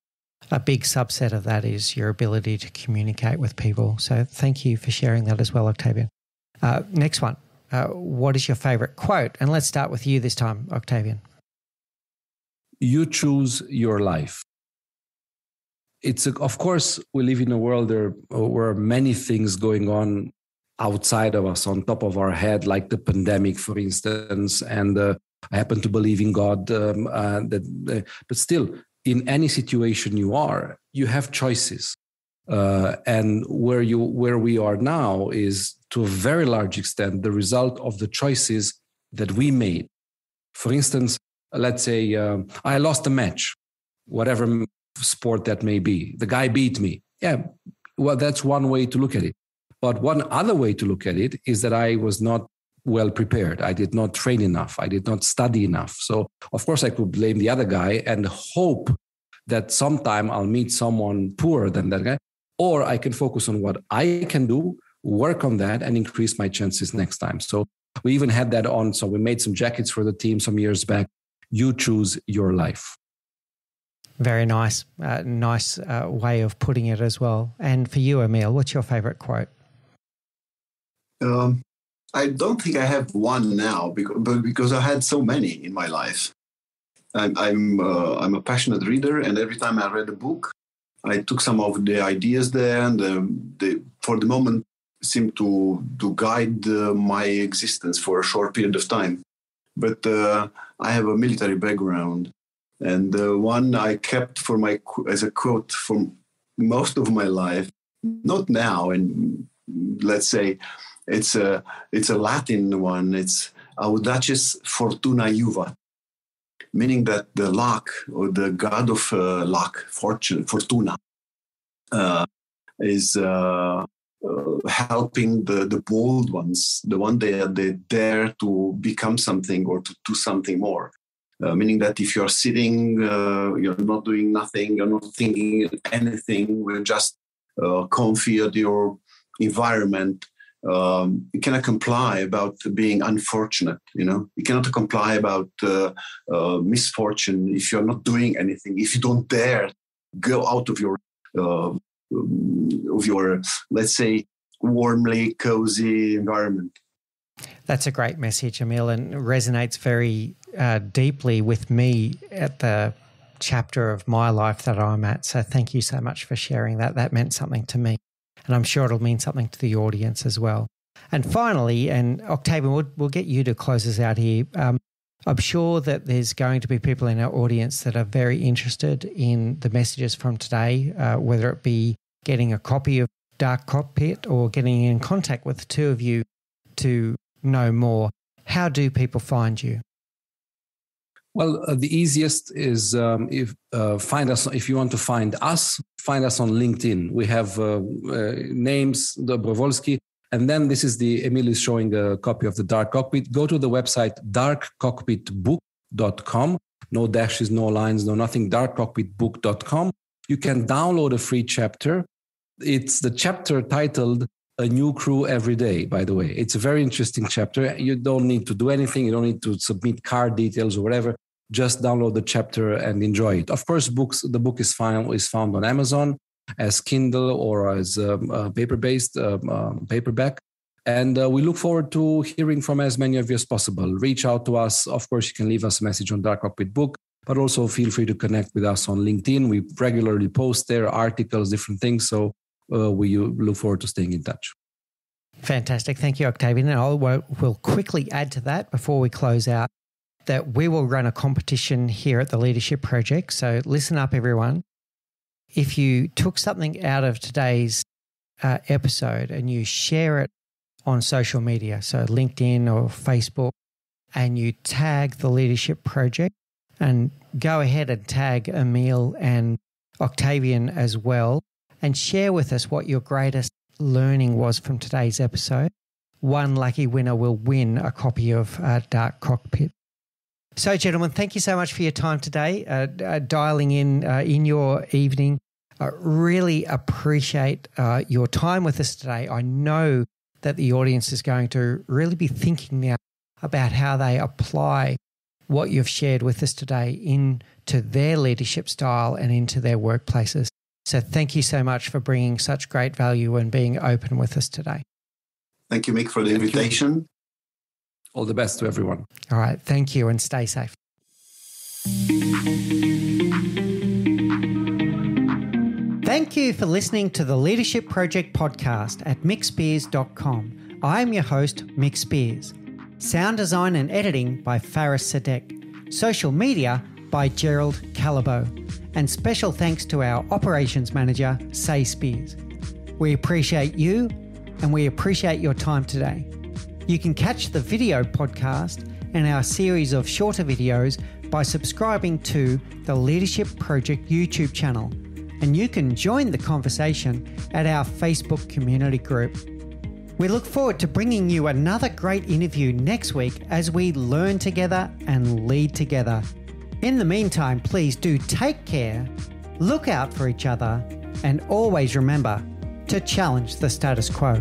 S1: a big subset of that is your ability to communicate with people. So thank you for sharing that as well, Octavian. Uh, next one. Uh, what is your favorite quote? And let's start with you this time, Octavian
S3: you choose your life it's a, of course we live in a world there where many things going on outside of us on top of our head like the pandemic for instance and i happen to believe in god um, uh, that, uh, but still in any situation you are you have choices uh, and where you where we are now is to a very large extent the result of the choices that we made for instance let's say uh, I lost a match, whatever sport that may be. The guy beat me. Yeah, well, that's one way to look at it. But one other way to look at it is that I was not well prepared. I did not train enough. I did not study enough. So, of course, I could blame the other guy and hope that sometime I'll meet someone poorer than that guy. Or I can focus on what I can do, work on that, and increase my chances next time. So, we even had that on. So, we made some jackets for the team some years back you choose your life.
S1: Very nice, uh, nice uh, way of putting it as well. And for you, Emil, what's your favorite quote?
S2: Um, I don't think I have one now because, because I had so many in my life. I'm I'm, uh, I'm a passionate reader, and every time I read a book, I took some of the ideas there, and um, they, for the moment seem to to guide uh, my existence for a short period of time. But uh, I have a military background, and the one I kept for my as a quote for most of my life, not now, and let's say it's a it's a Latin one. It's Audaces Fortuna Juvat, meaning that the luck or the god of uh, luck, fortune, fortuna, uh, is uh, uh, helping the, the bold ones, the one they, they dare to become something or to do something more. Uh, meaning that if you're sitting, uh, you're not doing nothing, you're not thinking anything, we're just uh, comfy at your environment. Um, you cannot comply about being unfortunate. You know, you cannot comply about uh, uh, misfortune if you're not doing anything. If you don't dare go out of your um, of your, let's say, warmly cozy environment.
S1: That's a great message, Emil, and resonates very uh, deeply with me at the chapter of my life that I'm at. So thank you so much for sharing that. That meant something to me. And I'm sure it'll mean something to the audience as well. And finally, and Octavian, we'll, we'll get you to close us out here. Um, I'm sure that there's going to be people in our audience that are very interested in the messages from today, uh, whether it be getting a copy of Dark Cockpit or getting in contact with the two of you to know more. How do people find you?
S3: Well, uh, the easiest is um, if uh, find us if you want to find us, find us on LinkedIn. We have uh, uh names Dobrovolschi, and then this is the Emil is showing a copy of the Dark Cockpit. Go to the website darkcockpitbook.com. No dashes, no lines, no nothing. Darkcockpitbook.com. You can download a free chapter. It's the chapter titled A New Crew Every Day, by the way. It's a very interesting chapter. You don't need to do anything, you don't need to submit card details or whatever. Just download the chapter and enjoy it. Of course, books. The book is found is found on Amazon as Kindle or as um, uh, paper-based um, um, paperback. And uh, we look forward to hearing from as many of you as possible. Reach out to us. Of course, you can leave us a message on Dark Cockpit Book, but also feel free to connect with us on LinkedIn. We regularly post there articles, different things. So uh, we look forward to staying in touch.
S1: Fantastic. Thank you, Octavian. And I will quickly add to that before we close out that we will run a competition here at the Leadership Project. So listen up, everyone. If you took something out of today's uh, episode and you share it on social media, so LinkedIn or Facebook, and you tag the Leadership Project and go ahead and tag Emil and Octavian as well, and share with us what your greatest learning was from today's episode. One lucky winner will win a copy of uh, Dark Cockpit. So, gentlemen, thank you so much for your time today, uh, uh, dialing in uh, in your evening. I really appreciate uh, your time with us today. I know that the audience is going to really be thinking now about how they apply what you've shared with us today into their leadership style and into their workplaces. So, thank you so much for bringing such great value and being open with us today.
S2: Thank you, Mick, for the invitation.
S3: All the best to everyone.
S1: All right. Thank you and stay safe. Thank you for listening to the Leadership Project podcast at mickspears.com. I am your host, Mick Spears. Sound design and editing by Faris Sadek. Social media by Gerald Calabo. And special thanks to our operations manager, Say Spears. We appreciate you and we appreciate your time today. You can catch the video podcast and our series of shorter videos by subscribing to the Leadership Project YouTube channel. And you can join the conversation at our Facebook community group. We look forward to bringing you another great interview next week as we learn together and lead together. In the meantime, please do take care, look out for each other, and always remember to challenge the status quo.